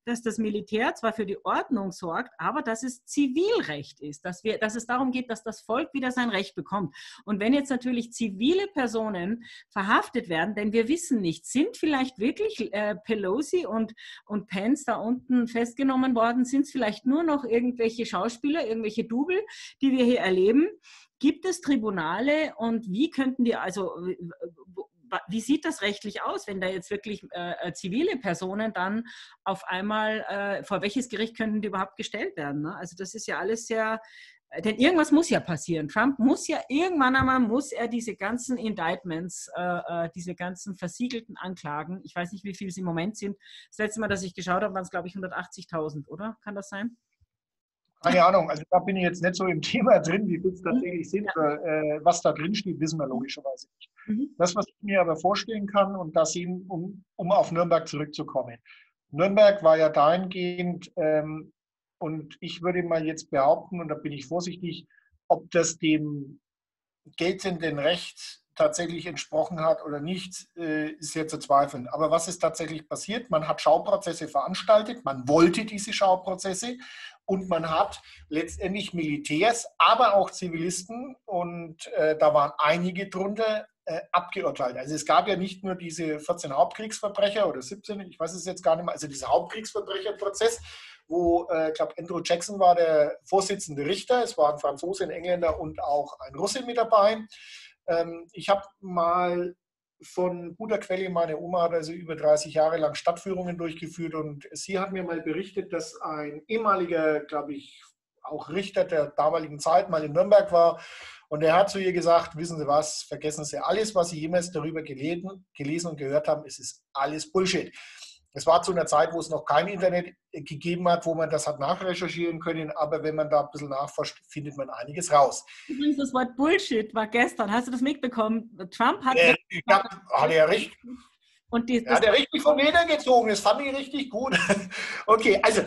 dass das Militär zwar für die Ordnung sorgt, aber dass es Zivilrecht ist, dass, wir, dass es darum geht, dass das Volk wieder sein Recht bekommt. Und wenn jetzt natürlich zivile Personen verhaftet werden, denn wir wissen nicht, sind vielleicht wirklich äh, Pelosi und, und Pence da unten festgenommen worden, sind es vielleicht nur noch irgendwelche Schauspieler, irgendwelche Double, die wir hier erleben? Gibt es Tribunale und wie könnten die, also wie sieht das rechtlich aus, wenn da jetzt wirklich äh, äh, zivile Personen dann auf einmal, äh, vor welches Gericht könnten die überhaupt gestellt werden? Ne? Also das ist ja alles sehr, denn irgendwas muss ja passieren. Trump muss ja irgendwann einmal, muss er diese ganzen Indictments, äh, äh diese ganzen versiegelten Anklagen, ich weiß nicht, wie viele es im Moment sind. Das letzte Mal, dass ich geschaut habe, waren es, glaube ich, 180.000, oder? Kann das sein? Keine Ahnung, also da bin ich jetzt nicht so im Thema drin, wie viel es tatsächlich sind. Äh, was da drin steht, wissen wir logischerweise nicht. Mhm. Das, was ich mir aber vorstellen kann, und das eben, um, um auf Nürnberg zurückzukommen. Nürnberg war ja dahingehend, ähm, und ich würde mal jetzt behaupten, und da bin ich vorsichtig, ob das dem geltenden Recht tatsächlich entsprochen hat oder nicht, äh, ist ja zu zweifeln. Aber was ist tatsächlich passiert? Man hat Schauprozesse veranstaltet, man wollte diese Schauprozesse und man hat letztendlich Militärs, aber auch Zivilisten und äh, da waren einige drunter äh, abgeurteilt. Also es gab ja nicht nur diese 14 Hauptkriegsverbrecher oder 17, ich weiß es jetzt gar nicht mehr, also dieser Hauptkriegsverbrecherprozess, wo, äh, ich glaube, Andrew Jackson war der Vorsitzende Richter, es waren Franzose, ein Engländer und auch ein Russe mit dabei. Ähm, ich habe mal von guter Quelle, meine Oma hat also über 30 Jahre lang Stadtführungen durchgeführt und sie hat mir mal berichtet, dass ein ehemaliger, glaube ich, auch Richter der damaligen Zeit mal in Nürnberg war und er hat zu ihr gesagt, wissen Sie was, vergessen Sie alles, was Sie jemals darüber gelesen, gelesen und gehört haben, es ist alles Bullshit. Es war zu einer Zeit, wo es noch kein Internet gegeben hat, wo man das hat nachrecherchieren können, aber wenn man da ein bisschen nachforscht, findet man einiges raus. Übrigens, das Wort Bullshit war gestern. Hast du das mitbekommen? Trump hat. Äh, hab, hat er recht. Und die, hat er richtig vom Leder gezogen. Das fand ich richtig gut. okay, also,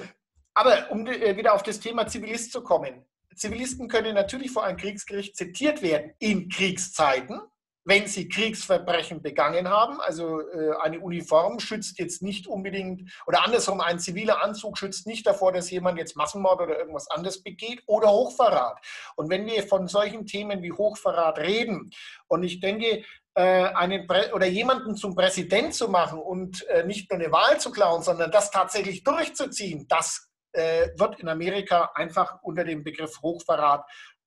aber um äh, wieder auf das Thema Zivilist zu kommen. Zivilisten können natürlich vor einem Kriegsgericht zitiert werden in Kriegszeiten. Wenn sie Kriegsverbrechen begangen haben. Also äh, eine Uniform schützt jetzt nicht unbedingt, oder andersrum, ein ziviler Anzug schützt nicht davor, dass jemand jetzt Massenmord oder irgendwas anderes begeht oder Hochverrat. Und wenn wir von solchen Themen wie Hochverrat reden, und ich denke, äh, einen oder jemanden zum Präsident zu machen und äh, nicht nur eine Wahl zu klauen, sondern das tatsächlich durchzuziehen, das wird in Amerika einfach unter dem Begriff Hochverrat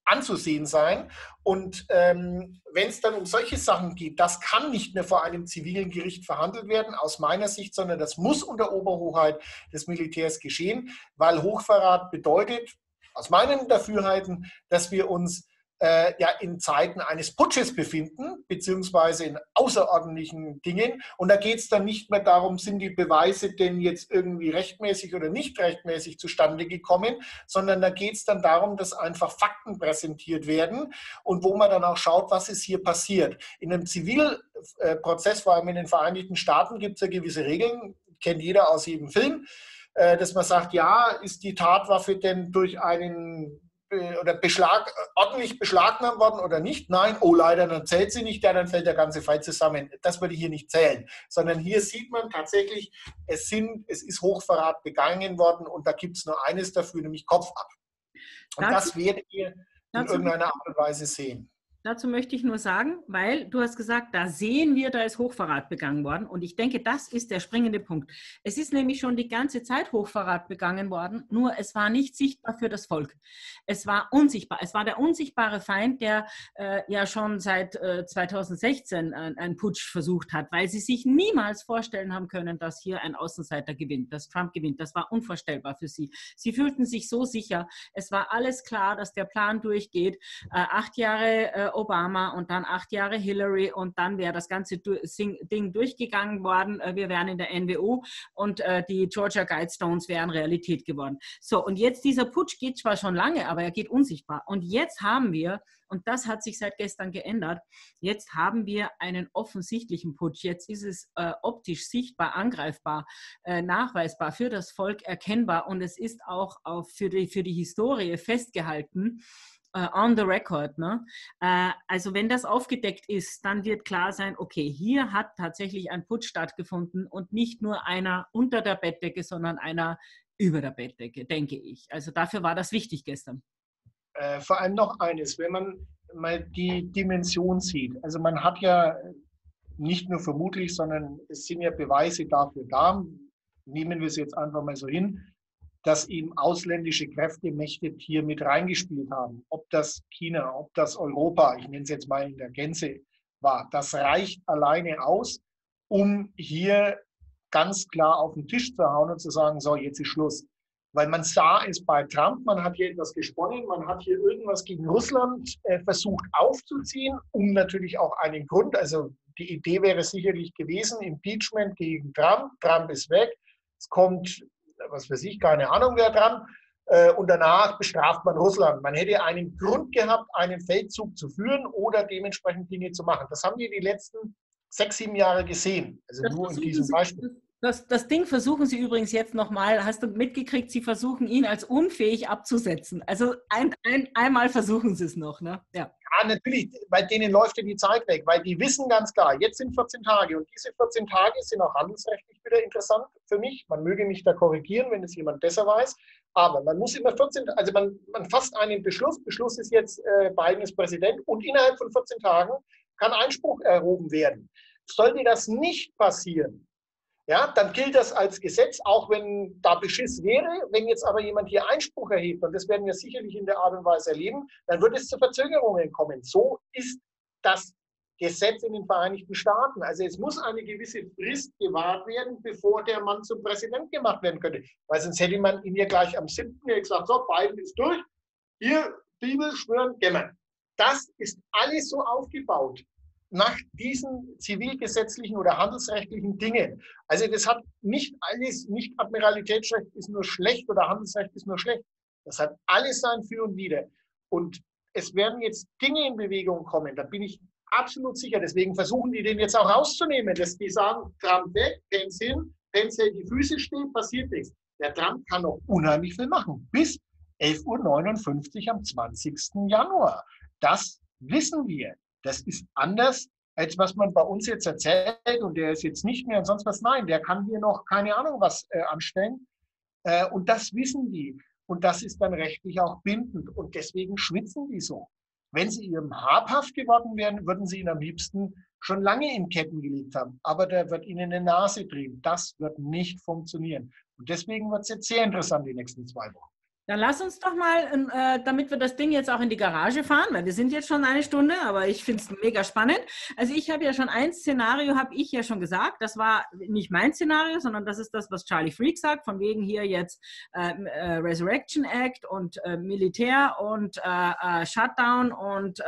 anzusehen sein. Und ähm, wenn es dann um solche Sachen geht, das kann nicht mehr vor einem zivilen Gericht verhandelt werden, aus meiner Sicht, sondern das muss unter Oberhoheit des Militärs geschehen, weil Hochverrat bedeutet, aus meinem Dafürhalten, dass wir uns äh, ja in Zeiten eines Putsches befinden, beziehungsweise in außerordentlichen Dingen. Und da geht es dann nicht mehr darum, sind die Beweise denn jetzt irgendwie rechtmäßig oder nicht rechtmäßig zustande gekommen, sondern da geht es dann darum, dass einfach Fakten präsentiert werden und wo man dann auch schaut, was ist hier passiert. In einem Zivilprozess, vor allem in den Vereinigten Staaten, gibt es ja gewisse Regeln, kennt jeder aus jedem Film äh, dass man sagt, ja, ist die Tatwaffe denn durch einen oder Beschlag, ordentlich beschlagnahmt worden oder nicht? Nein, oh leider, dann zählt sie nicht, ja, dann fällt der ganze Fall zusammen. Das würde hier nicht zählen, sondern hier sieht man tatsächlich, es, sind, es ist Hochverrat begangen worden und da gibt es nur eines dafür, nämlich Kopf ab. Und dazu, das werdet ihr in irgendeiner Art und Weise sehen. Dazu möchte ich nur sagen, weil du hast gesagt, da sehen wir, da ist Hochverrat begangen worden. Und ich denke, das ist der springende Punkt. Es ist nämlich schon die ganze Zeit Hochverrat begangen worden, nur es war nicht sichtbar für das Volk. Es war unsichtbar. Es war der unsichtbare Feind, der äh, ja schon seit äh, 2016 einen Putsch versucht hat, weil sie sich niemals vorstellen haben können, dass hier ein Außenseiter gewinnt, dass Trump gewinnt. Das war unvorstellbar für sie. Sie fühlten sich so sicher. Es war alles klar, dass der Plan durchgeht. Äh, acht Jahre äh, Obama und dann acht Jahre Hillary und dann wäre das ganze Ding durchgegangen worden. Äh, wir wären in der NWO und äh, die Georgia Guidestones wären Realität geworden. So, und jetzt dieser Putsch geht zwar schon lange, aber er geht unsichtbar. Und jetzt haben wir, und das hat sich seit gestern geändert, jetzt haben wir einen offensichtlichen Putsch. Jetzt ist es äh, optisch sichtbar, angreifbar, äh, nachweisbar, für das Volk erkennbar und es ist auch auf, für, die, für die Historie festgehalten uh, on the record. Ne? Uh, also wenn das aufgedeckt ist, dann wird klar sein, okay, hier hat tatsächlich ein Putsch stattgefunden und nicht nur einer unter der Bettdecke, sondern einer über der Bettdecke, denke ich. Also dafür war das wichtig gestern. Äh, vor allem noch eines, wenn man mal die Dimension sieht. Also man hat ja nicht nur vermutlich, sondern es sind ja Beweise dafür da. Nehmen wir es jetzt einfach mal so hin dass eben ausländische Kräftemächte hier mit reingespielt haben. Ob das China, ob das Europa, ich nenne es jetzt mal in der Gänze, war. Das reicht alleine aus, um hier ganz klar auf den Tisch zu hauen und zu sagen, so, jetzt ist Schluss. Weil man sah es bei Trump, man hat hier etwas gesponnen, man hat hier irgendwas gegen Russland äh, versucht aufzuziehen, um natürlich auch einen Grund, also die Idee wäre sicherlich gewesen, Impeachment gegen Trump, Trump ist weg, es kommt was weiß ich, keine Ahnung wer dran. Äh, und danach bestraft man Russland. Man hätte einen Grund gehabt, einen Feldzug zu führen oder dementsprechend Dinge zu machen. Das haben wir die letzten sechs, sieben Jahre gesehen. Also das nur in diesem Beispiel. Das, das Ding versuchen Sie übrigens jetzt nochmal, hast du mitgekriegt, Sie versuchen ihn als unfähig abzusetzen. Also ein, ein, einmal versuchen Sie es noch, ne? Ja. ja, natürlich, weil denen läuft ja die Zeit weg, weil die wissen ganz klar, jetzt sind 14 Tage und diese 14 Tage sind auch handelsrechtlich wieder interessant für mich. Man möge mich da korrigieren, wenn es jemand besser weiß. Aber man muss immer 14, also man, man fasst einen Beschluss. Beschluss ist jetzt, äh, Biden ist Präsident und innerhalb von 14 Tagen kann Einspruch erhoben werden. Sollte das nicht passieren, ja, dann gilt das als Gesetz, auch wenn da Beschiss wäre. Wenn jetzt aber jemand hier Einspruch erhebt, und das werden wir sicherlich in der Art und Weise erleben, dann wird es zu Verzögerungen kommen. So ist das Gesetz in den Vereinigten Staaten. Also es muss eine gewisse Frist gewahrt werden, bevor der Mann zum Präsident gemacht werden könnte. Weil sonst hätte man ihn ja gleich am 7. gesagt, so, Biden ist durch, hier, Bibel, schwören, gämmern. Das ist alles so aufgebaut nach diesen zivilgesetzlichen oder handelsrechtlichen Dingen. Also das hat nicht alles, nicht Admiralitätsrecht ist nur schlecht oder Handelsrecht ist nur schlecht. Das hat alles sein Für und Wider. Und es werden jetzt Dinge in Bewegung kommen, da bin ich absolut sicher. Deswegen versuchen die den jetzt auch rauszunehmen, dass die sagen, Trump weg, Pence hin, Pence hält die Füße stehen, passiert nichts. Der Trump kann noch unheimlich viel machen. Bis 11.59 Uhr am 20. Januar. Das wissen wir. Das ist anders als was man bei uns jetzt erzählt und der ist jetzt nicht mehr und sonst was. Nein, der kann hier noch keine Ahnung was äh, anstellen. Äh, und das wissen die. Und das ist dann rechtlich auch bindend. Und deswegen schwitzen die so. Wenn sie ihrem habhaft geworden wären, würden sie ihn am liebsten schon lange in Ketten gelegt haben. Aber der wird ihnen eine Nase drehen. Das wird nicht funktionieren. Und deswegen wird es jetzt sehr interessant die nächsten zwei Wochen. Dann lass uns doch mal, ähm, äh, damit wir das Ding jetzt auch in die Garage fahren, weil wir sind jetzt schon eine Stunde, aber ich finde es mega spannend. Also ich habe ja schon ein Szenario, habe ich ja schon gesagt. Das war nicht mein Szenario, sondern das ist das, was Charlie Freak sagt, von wegen hier jetzt äh, äh, Resurrection Act und äh, Militär und äh, äh, Shutdown und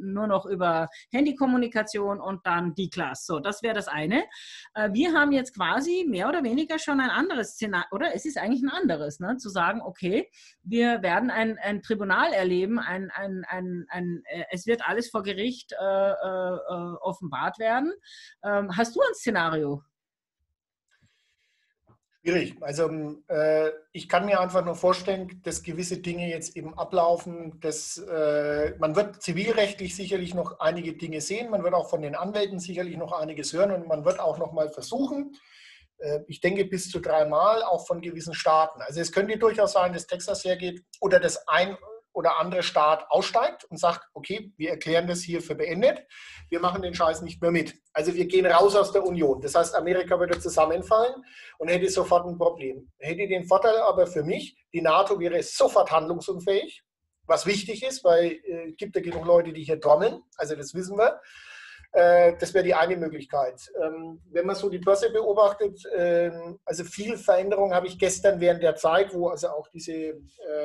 nur noch über Handykommunikation und dann die Class. So, das wäre das eine. wir haben jetzt quasi mehr oder weniger schon ein anderes Szenario, oder? Es ist eigentlich ein anderes, ne? zu sagen, okay, wir werden ein, ein Tribunal erleben, ein, ein, ein, ein, äh, es wird alles vor Gericht äh, äh, offenbart werden. Ähm, hast du ein Szenario? Schwierig. Also äh, ich kann mir einfach nur vorstellen, dass gewisse Dinge jetzt eben ablaufen. Dass, äh, man wird zivilrechtlich sicherlich noch einige Dinge sehen. Man wird auch von den Anwälten sicherlich noch einiges hören und man wird auch noch mal versuchen, ich denke bis zu dreimal, auch von gewissen Staaten. Also es könnte durchaus sein, dass Texas hergeht oder das ein oder andere Staat aussteigt und sagt, okay, wir erklären das hier für beendet, wir machen den Scheiß nicht mehr mit. Also wir gehen raus aus der Union. Das heißt, Amerika würde zusammenfallen und hätte sofort ein Problem. Hätte den Vorteil aber für mich, die NATO wäre sofort handlungsunfähig, was wichtig ist, weil es äh, gibt ja genug Leute, die hier trommeln, also das wissen wir. Äh, das wäre die eine Möglichkeit. Ähm, wenn man so die Börse beobachtet, ähm, also viel Veränderung habe ich gestern während der Zeit, wo also auch diese äh,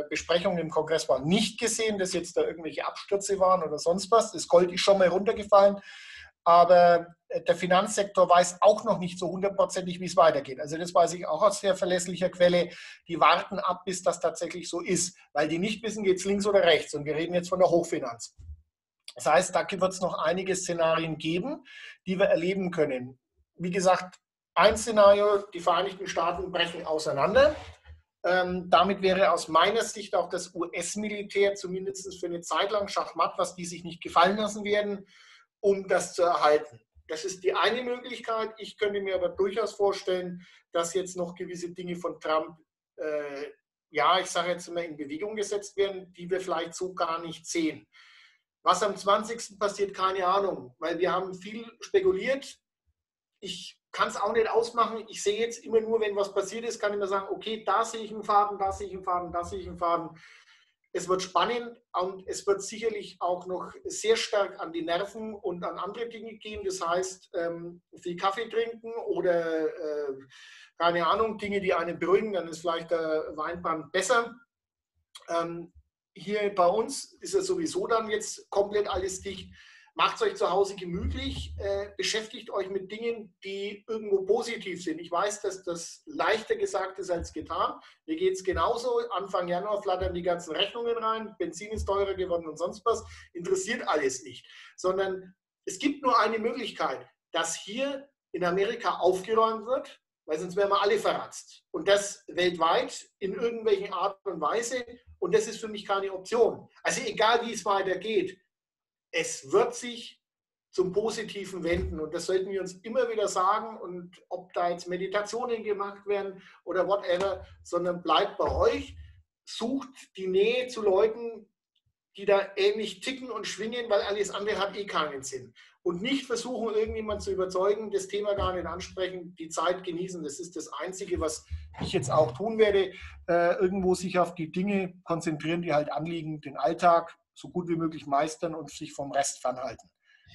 Besprechungen im Kongress waren, nicht gesehen, dass jetzt da irgendwelche Abstürze waren oder sonst was. Das Gold ist schon mal runtergefallen. Aber äh, der Finanzsektor weiß auch noch nicht so hundertprozentig, wie es weitergeht. Also das weiß ich auch aus sehr verlässlicher Quelle. Die warten ab, bis das tatsächlich so ist, weil die nicht wissen, geht es links oder rechts. Und wir reden jetzt von der Hochfinanz. Das heißt, da wird es noch einige Szenarien geben, die wir erleben können. Wie gesagt, ein Szenario, die Vereinigten Staaten brechen auseinander. Ähm, damit wäre aus meiner Sicht auch das US-Militär zumindest für eine Zeit lang Schachmatt, was die sich nicht gefallen lassen werden, um das zu erhalten. Das ist die eine Möglichkeit. Ich könnte mir aber durchaus vorstellen, dass jetzt noch gewisse Dinge von Trump, äh, ja, ich sage jetzt immer, in Bewegung gesetzt werden, die wir vielleicht so gar nicht sehen. Was am 20. passiert, keine Ahnung, weil wir haben viel spekuliert. Ich kann es auch nicht ausmachen. Ich sehe jetzt immer nur, wenn was passiert ist, kann ich mir sagen, okay, da sehe ich einen Faden, da sehe ich einen Faden, da sehe ich einen Faden. Es wird spannend und es wird sicherlich auch noch sehr stark an die Nerven und an andere Dinge gehen. Das heißt, ähm, viel Kaffee trinken oder äh, keine Ahnung, Dinge, die einen beruhigen, dann ist vielleicht der Weinbrand besser. Ähm, hier bei uns ist es sowieso dann jetzt komplett alles dicht. Macht es euch zu Hause gemütlich, äh, beschäftigt euch mit Dingen, die irgendwo positiv sind. Ich weiß, dass das leichter gesagt ist als getan. Mir geht es genauso. Anfang Januar flattern die ganzen Rechnungen rein, Benzin ist teurer geworden und sonst was. Interessiert alles nicht. Sondern es gibt nur eine Möglichkeit, dass hier in Amerika aufgeräumt wird, weil sonst wären wir alle verratzt. Und das weltweit in irgendwelchen Art und Weise. Und das ist für mich keine Option. Also egal, wie es weitergeht, es wird sich zum Positiven wenden. Und das sollten wir uns immer wieder sagen. Und ob da jetzt Meditationen gemacht werden oder whatever, sondern bleibt bei euch. Sucht die Nähe zu Leuten, die da ähnlich ticken und schwingen, weil alles andere hat eh keinen Sinn und nicht versuchen, irgendjemand zu überzeugen, das Thema gar nicht ansprechen, die Zeit genießen. Das ist das Einzige, was ich jetzt auch tun werde. Äh, irgendwo sich auf die Dinge konzentrieren, die halt anliegen, den Alltag so gut wie möglich meistern und sich vom Rest fernhalten.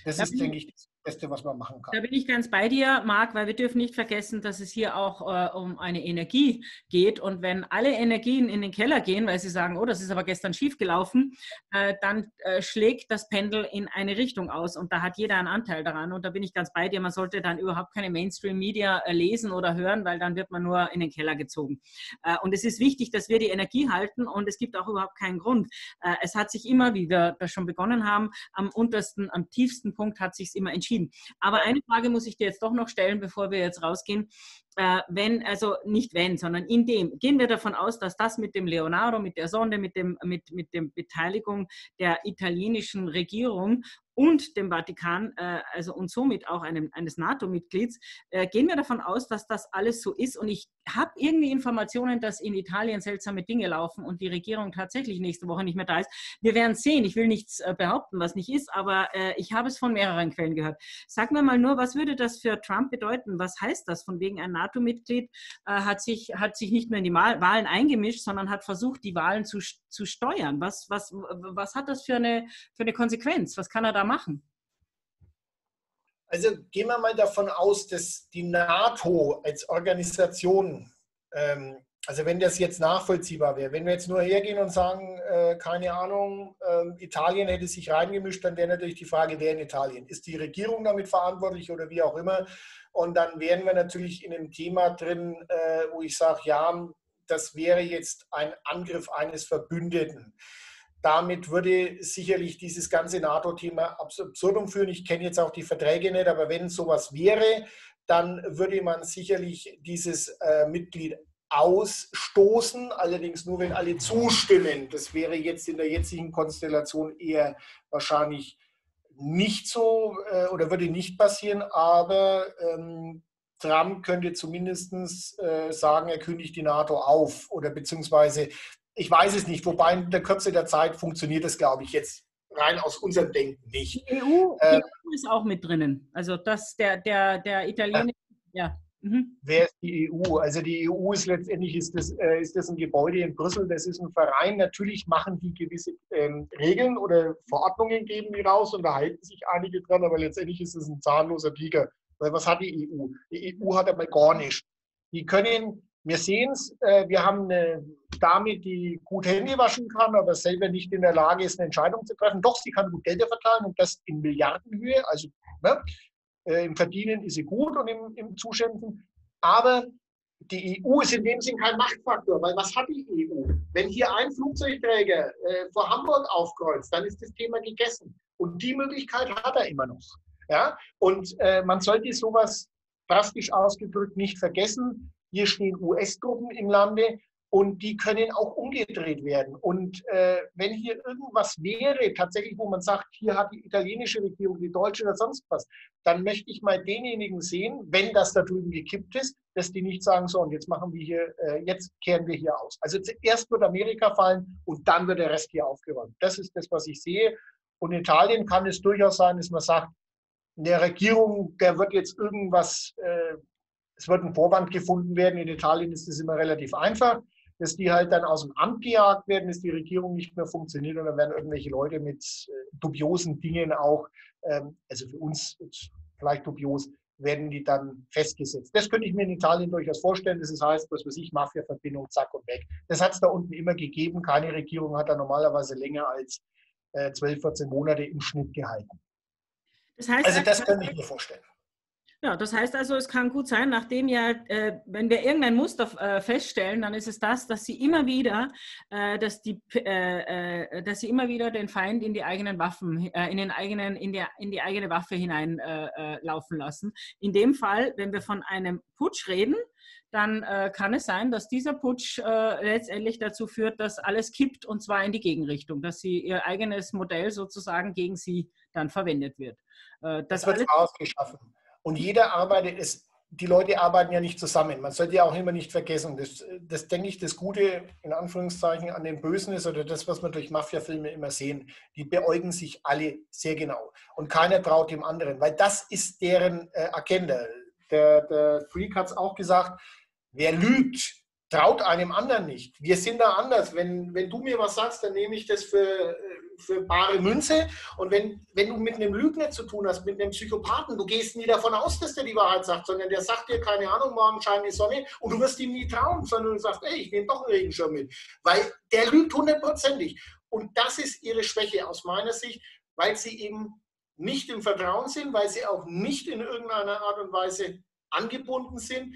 Das ist, denke ich, das Beste, was man machen kann. Da bin ich ganz bei dir, Marc, weil wir dürfen nicht vergessen, dass es hier auch äh, um eine Energie geht. Und wenn alle Energien in den Keller gehen, weil sie sagen, oh, das ist aber gestern schiefgelaufen, äh, dann äh, schlägt das Pendel in eine Richtung aus. Und da hat jeder einen Anteil daran. Und da bin ich ganz bei dir. Man sollte dann überhaupt keine Mainstream-Media äh, lesen oder hören, weil dann wird man nur in den Keller gezogen. Äh, und es ist wichtig, dass wir die Energie halten. Und es gibt auch überhaupt keinen Grund. Äh, es hat sich immer, wie wir das schon begonnen haben, am untersten, am tiefsten Punkt hat sich immer entschieden. Aber eine Frage muss ich dir jetzt doch noch stellen, bevor wir jetzt rausgehen. Äh, wenn, also nicht wenn, sondern in dem, gehen wir davon aus, dass das mit dem Leonardo, mit der Sonde, mit dem, mit, mit der Beteiligung der italienischen Regierung und dem Vatikan, äh, also und somit auch einem, eines NATO-Mitglieds, äh, gehen wir davon aus, dass das alles so ist. Und ich habe irgendwie Informationen, dass in Italien seltsame Dinge laufen und die Regierung tatsächlich nächste Woche nicht mehr da ist. Wir werden sehen. Ich will nichts äh, behaupten, was nicht ist, aber äh, ich habe es von mehreren Quellen gehört. Sag mir mal nur, was würde das für Trump bedeuten? Was heißt das? Von wegen ein NATO-Mitglied äh, hat, sich, hat sich nicht nur in die Wahlen eingemischt, sondern hat versucht, die Wahlen zu, zu steuern. Was, was, was hat das für eine, für eine Konsequenz? Was kann er da machen? Also gehen wir mal davon aus, dass die NATO als Organisation, ähm, also wenn das jetzt nachvollziehbar wäre, wenn wir jetzt nur hergehen und sagen, äh, keine Ahnung, äh, Italien hätte sich reingemischt, dann wäre natürlich die Frage, wer in Italien? Ist die Regierung damit verantwortlich oder wie auch immer? Und dann wären wir natürlich in einem Thema drin, äh, wo ich sage, ja, das wäre jetzt ein Angriff eines Verbündeten damit würde sicherlich dieses ganze NATO-Thema absurdum führen. Ich kenne jetzt auch die Verträge nicht, aber wenn sowas wäre, dann würde man sicherlich dieses äh, Mitglied ausstoßen, allerdings nur, wenn alle zustimmen. Das wäre jetzt in der jetzigen Konstellation eher wahrscheinlich nicht so äh, oder würde nicht passieren, aber ähm, Trump könnte zumindest äh, sagen, er kündigt die NATO auf oder beziehungsweise ich weiß es nicht, wobei in der Kürze der Zeit funktioniert das, glaube ich, jetzt rein aus unserem Denken nicht. Die EU, äh, die EU ist auch mit drinnen. Also das, der, der, der Italiener, ja. Mhm. Wer ist die EU? Also die EU ist letztendlich ist das, äh, ist das ein Gebäude in Brüssel, das ist ein Verein. Natürlich machen die gewisse ähm, Regeln oder Verordnungen geben die raus und da halten sich einige dran, aber letztendlich ist es ein zahnloser Tiger. Weil was hat die EU? Die EU hat aber gar nichts. Die können wir sehen es, äh, wir haben eine Dame, die gut Hände waschen kann, aber selber nicht in der Lage ist, eine Entscheidung zu treffen. Doch, sie kann gut Gelder verteilen und das in Milliardenhöhe. Also ne, äh, im Verdienen ist sie gut und im, im Zuschänden. Aber die EU ist in dem Sinn kein Machtfaktor, weil was hat die EU? Wenn hier ein Flugzeugträger äh, vor Hamburg aufkreuzt, dann ist das Thema gegessen. Und die Möglichkeit hat er immer noch. Ja? Und äh, man sollte sowas drastisch ausgedrückt nicht vergessen. Hier stehen US-Truppen im Lande und die können auch umgedreht werden. Und äh, wenn hier irgendwas wäre, tatsächlich, wo man sagt, hier hat die italienische Regierung, die deutsche oder sonst was, dann möchte ich mal denjenigen sehen, wenn das da drüben gekippt ist, dass die nicht sagen, so, und jetzt machen wir hier, äh, jetzt kehren wir hier aus. Also zuerst wird Amerika fallen und dann wird der Rest hier aufgeräumt. Das ist das, was ich sehe. Und in Italien kann es durchaus sein, dass man sagt, in der Regierung, der wird jetzt irgendwas äh, es wird ein Vorwand gefunden werden. In Italien ist es immer relativ einfach, dass die halt dann aus dem Amt gejagt werden, dass die Regierung nicht mehr funktioniert und dann werden irgendwelche Leute mit äh, dubiosen Dingen auch, ähm, also für uns vielleicht dubios, werden die dann festgesetzt. Das könnte ich mir in Italien durchaus vorstellen. Das heißt, was weiß ich, Mafia-Verbindung, zack und weg. Das hat es da unten immer gegeben. Keine Regierung hat da normalerweise länger als äh, 12, 14 Monate im Schnitt gehalten. Das heißt, also das könnte ich mir vorstellen. Ja, das heißt also, es kann gut sein, nachdem ja, äh, wenn wir irgendein Muster äh, feststellen, dann ist es das, dass sie immer wieder, äh, dass die, äh, äh, dass sie immer wieder den Feind in die eigenen Waffen, äh, in den eigenen, in die, in die eigene Waffe hineinlaufen lassen. In dem Fall, wenn wir von einem Putsch reden, dann kann es sein, dass dieser Putsch letztendlich dazu führt, dass alles kippt und zwar in die Gegenrichtung, dass sie ihr eigenes Modell sozusagen gegen sie dann verwendet wird. das, das wird ausgeschaffen. Und jeder arbeitet, es, die Leute arbeiten ja nicht zusammen. Man sollte ja auch immer nicht vergessen, das, das denke ich, das Gute in Anführungszeichen an den Bösen ist oder das, was wir durch Mafia-Filme immer sehen. Die beäugen sich alle sehr genau und keiner traut dem anderen, weil das ist deren äh, Agenda. Der, der Freak hat es auch gesagt, wer lügt, traut einem anderen nicht. Wir sind da anders. Wenn, wenn du mir was sagst, dann nehme ich das für, für bare Münze. Und wenn, wenn du mit einem Lügner zu tun hast, mit einem Psychopathen, du gehst nie davon aus, dass der die Wahrheit sagt, sondern der sagt dir, keine Ahnung, morgen scheint die Sonne und du wirst ihm nie trauen, sondern du sagst, ey, ich nehme doch einen Regenschirm mit. Weil der lügt hundertprozentig. Und das ist ihre Schwäche aus meiner Sicht, weil sie eben nicht im Vertrauen sind, weil sie auch nicht in irgendeiner Art und Weise angebunden sind.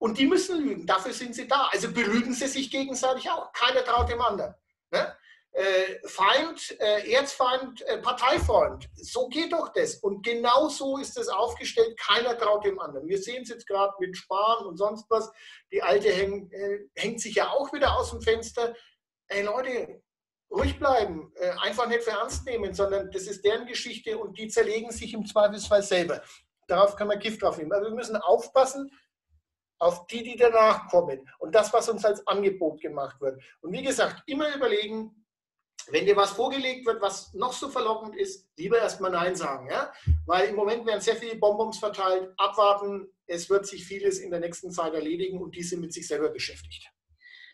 Und die müssen lügen, dafür sind sie da. Also belügen sie sich gegenseitig auch. Keiner traut dem anderen. Ne? äh, Feind, äh, Erzfeind, äh, Parteifreund. So geht doch das. Und genau so ist es aufgestellt. Keiner traut dem anderen. Wir sehen es jetzt gerade mit Spahn und sonst was. Die Alte häng, hängt sich ja auch wieder aus dem Fenster. Ey Leute, ruhig bleiben, einfach nicht für ernst nehmen, sondern das ist deren Geschichte und die zerlegen sich im Zweifelsfall selber. Darauf kann man Gift drauf nehmen. Aber wir müssen aufpassen, auf die, die danach kommen und das, was uns als Angebot gemacht wird. Und wie gesagt, immer überlegen, wenn dir was vorgelegt wird, was noch so verlockend ist, lieber erstmal Nein sagen. Ja? Weil im Moment werden sehr viele Bonbons verteilt, abwarten, es wird sich vieles in der nächsten Zeit erledigen und die sind mit sich selber beschäftigt.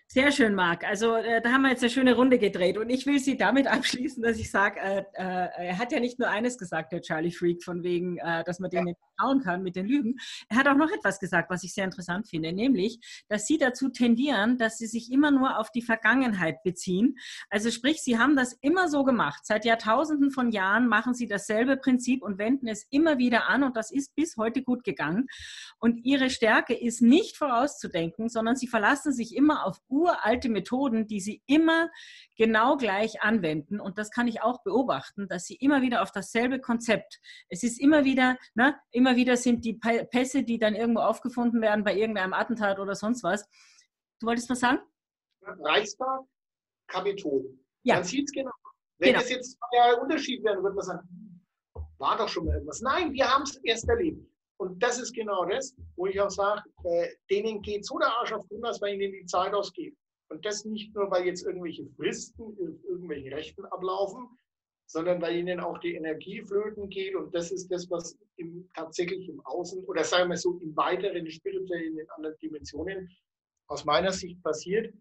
Sehr schön, Marc. Also äh, da haben wir jetzt eine schöne Runde gedreht und ich will Sie damit abschließen, dass ich sage, äh, äh, er hat ja nicht nur eines gesagt, der Charlie Freak, von wegen, äh, dass man den ja. trauen kann mit den Lügen. Er hat auch noch etwas gesagt, was ich sehr interessant finde, nämlich, dass Sie dazu tendieren, dass Sie sich immer nur auf die Vergangenheit beziehen. Also sprich, Sie haben das immer so gemacht. Seit Jahrtausenden von Jahren machen Sie dasselbe Prinzip und wenden es immer wieder an und das ist bis heute gut gegangen. Und Ihre Stärke ist nicht vorauszudenken, sondern Sie verlassen sich immer auf uralte Methoden, die sie immer genau gleich anwenden. Und das kann ich auch beobachten, dass sie immer wieder auf dasselbe Konzept. Es ist immer wieder, ne, immer wieder sind die Pässe, die dann irgendwo aufgefunden werden bei irgendeinem Attentat oder sonst was. Du wolltest was sagen? Reichstag, Kapitol. Ja. Man sieht es genau. Wenn genau. es jetzt zwei Jahre Unterschied wäre, würde man sagen, war doch schon mal irgendwas. Nein, wir haben es erst erlebt. Und das ist genau das, wo ich auch sage, äh, denen geht so der Arsch auf Grundlage, weil ihnen die Zeit ausgeht. Und das nicht nur, weil jetzt irgendwelche Fristen, irgendwelche Rechten ablaufen, sondern weil ihnen auch die Energie flöten geht. Und das ist das, was im, tatsächlich im Außen oder sagen wir so im weiteren spirituellen, in anderen Dimensionen aus meiner Sicht passiert,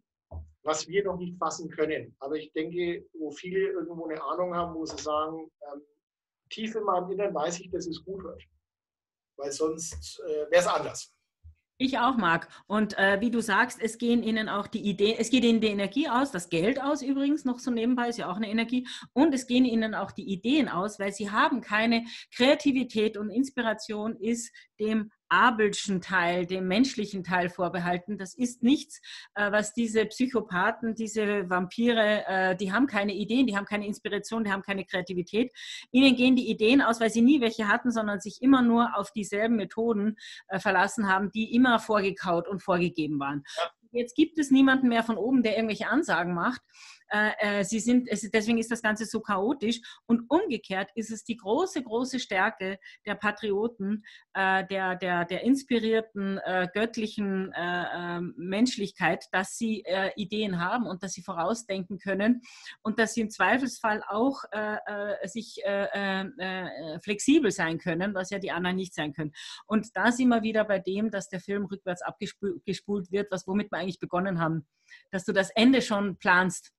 was wir noch nicht fassen können. Aber ich denke, wo viele irgendwo eine Ahnung haben, wo sie sagen, ähm, tief in meinem Inneren weiß ich, dass es gut wird weil sonst äh, wäre es anders. Ich auch mag. Und äh, wie du sagst, es gehen ihnen auch die Ideen, es geht ihnen die Energie aus, das Geld aus übrigens noch so nebenbei ist ja auch eine Energie. Und es gehen ihnen auch die Ideen aus, weil sie haben keine Kreativität und Inspiration ist dem Abelschen Teil, dem menschlichen Teil vorbehalten. Das ist nichts, äh, was diese Psychopathen, diese Vampire, äh, die haben keine Ideen, die haben keine Inspiration, die haben keine Kreativität. Ihnen gehen die Ideen aus, weil sie nie welche hatten, sondern sich immer nur auf dieselben Methoden äh, verlassen haben, die immer vorgekaut und vorgegeben waren. Jetzt gibt es niemanden mehr von oben, der irgendwelche Ansagen macht. Äh, äh, sie sind, deswegen ist das Ganze so chaotisch. Und umgekehrt ist es die große, große Stärke der Patrioten, äh, der, der, der inspirierten, göttlichen ähm, Menschlichkeit, dass sie Ideen haben und dass sie vorausdenken können und dass sie im Zweifelsfall auch sich flexibel sein können, was ja die anderen nicht sein können. Und da sind wir wieder bei dem, dass der Film rückwärts abgespult wird, was womit wir eigentlich begonnen haben, dass du das Ende schon planst.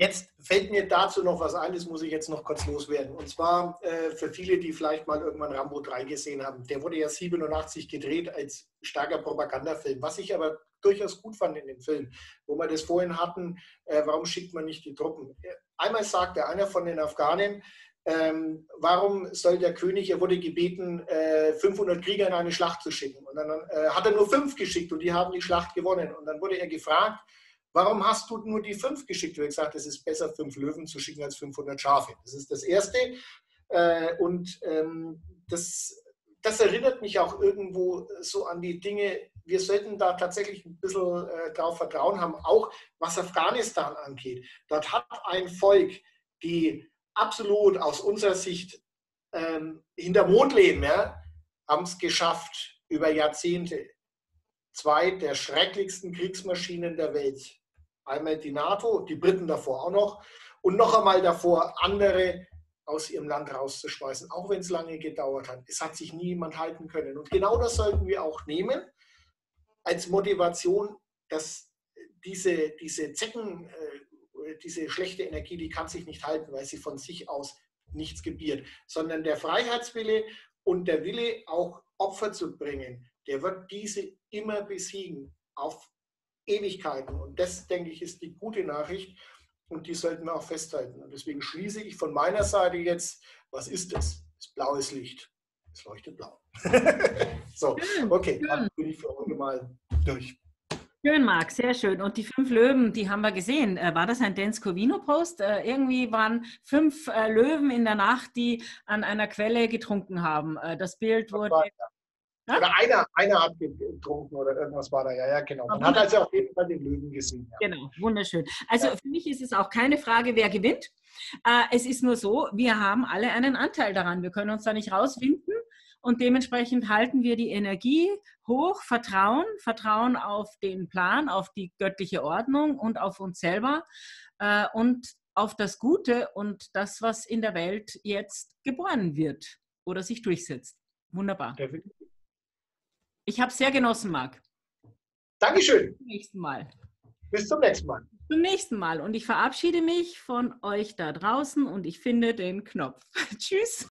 Jetzt fällt mir dazu noch was ein, das muss ich jetzt noch kurz loswerden. Und zwar äh, für viele, die vielleicht mal irgendwann Rambo 3 gesehen haben. Der wurde ja 87 gedreht als starker Propagandafilm, was ich aber durchaus gut fand in dem Film, wo wir das vorhin hatten, äh, warum schickt man nicht die Truppen? Einmal sagte einer von den Afghanen, ähm, warum soll der König, er wurde gebeten, äh, 500 Krieger in eine Schlacht zu schicken. Und dann äh, hat er nur fünf geschickt und die haben die Schlacht gewonnen. Und dann wurde er gefragt, Warum hast du nur die fünf geschickt? Du hast gesagt, es ist besser, fünf Löwen zu schicken als 500 Schafe. Das ist das Erste. Äh, und ähm, das, das erinnert mich auch irgendwo so an die Dinge. Wir sollten da tatsächlich ein bisschen äh, darauf Vertrauen haben, auch was Afghanistan angeht. Dort hat ein Volk, die absolut aus unserer Sicht ähm, hinter Mond leben, ja, haben es geschafft, über Jahrzehnte zwei der schrecklichsten Kriegsmaschinen der Welt Einmal die NATO, die Briten davor auch noch und noch einmal davor andere aus ihrem Land rauszuschmeißen, auch wenn es lange gedauert hat. Es hat sich niemand halten können. Und genau das sollten wir auch nehmen als Motivation, dass diese, diese Zecken, äh, diese schlechte Energie, die kann sich nicht halten, weil sie von sich aus nichts gebiert, sondern der Freiheitswille und der Wille, auch Opfer zu bringen, der wird diese immer besiegen, auf Ewigkeiten. Und das, denke ich, ist die gute Nachricht und die sollten wir auch festhalten. Und deswegen schließe ich von meiner Seite jetzt, was ist das? Das blaues Licht. Es leuchtet blau. so, okay, dann bin ich für heute mal durch. Schön, Marc, sehr schön. Und die fünf Löwen, die haben wir gesehen. Äh, war das ein Dance Covino-Post? Äh, irgendwie waren fünf äh, Löwen in der Nacht, die an einer Quelle getrunken haben. Das Bild wurde. Ja? Oder einer, einer hat getrunken oder irgendwas war da. Ja, ja, genau. Man hat also auf jeden Fall den Löwen gesehen. Ja. Genau, wunderschön. Also ja. für mich ist es auch keine Frage, wer gewinnt. Es ist nur so, wir haben alle einen Anteil daran. Wir können uns da nicht rauswinden. Und dementsprechend halten wir die Energie hoch, Vertrauen, Vertrauen auf den Plan, auf die göttliche Ordnung und auf uns selber äh, und auf das Gute und das, was in der Welt jetzt geboren wird oder sich durchsetzt. Wunderbar. Ich habe es sehr genossen, Marc. Dankeschön. Bis zum nächsten Mal. Bis zum nächsten Mal. Bis zum nächsten Mal. Und ich verabschiede mich von euch da draußen und ich finde den Knopf. Tschüss.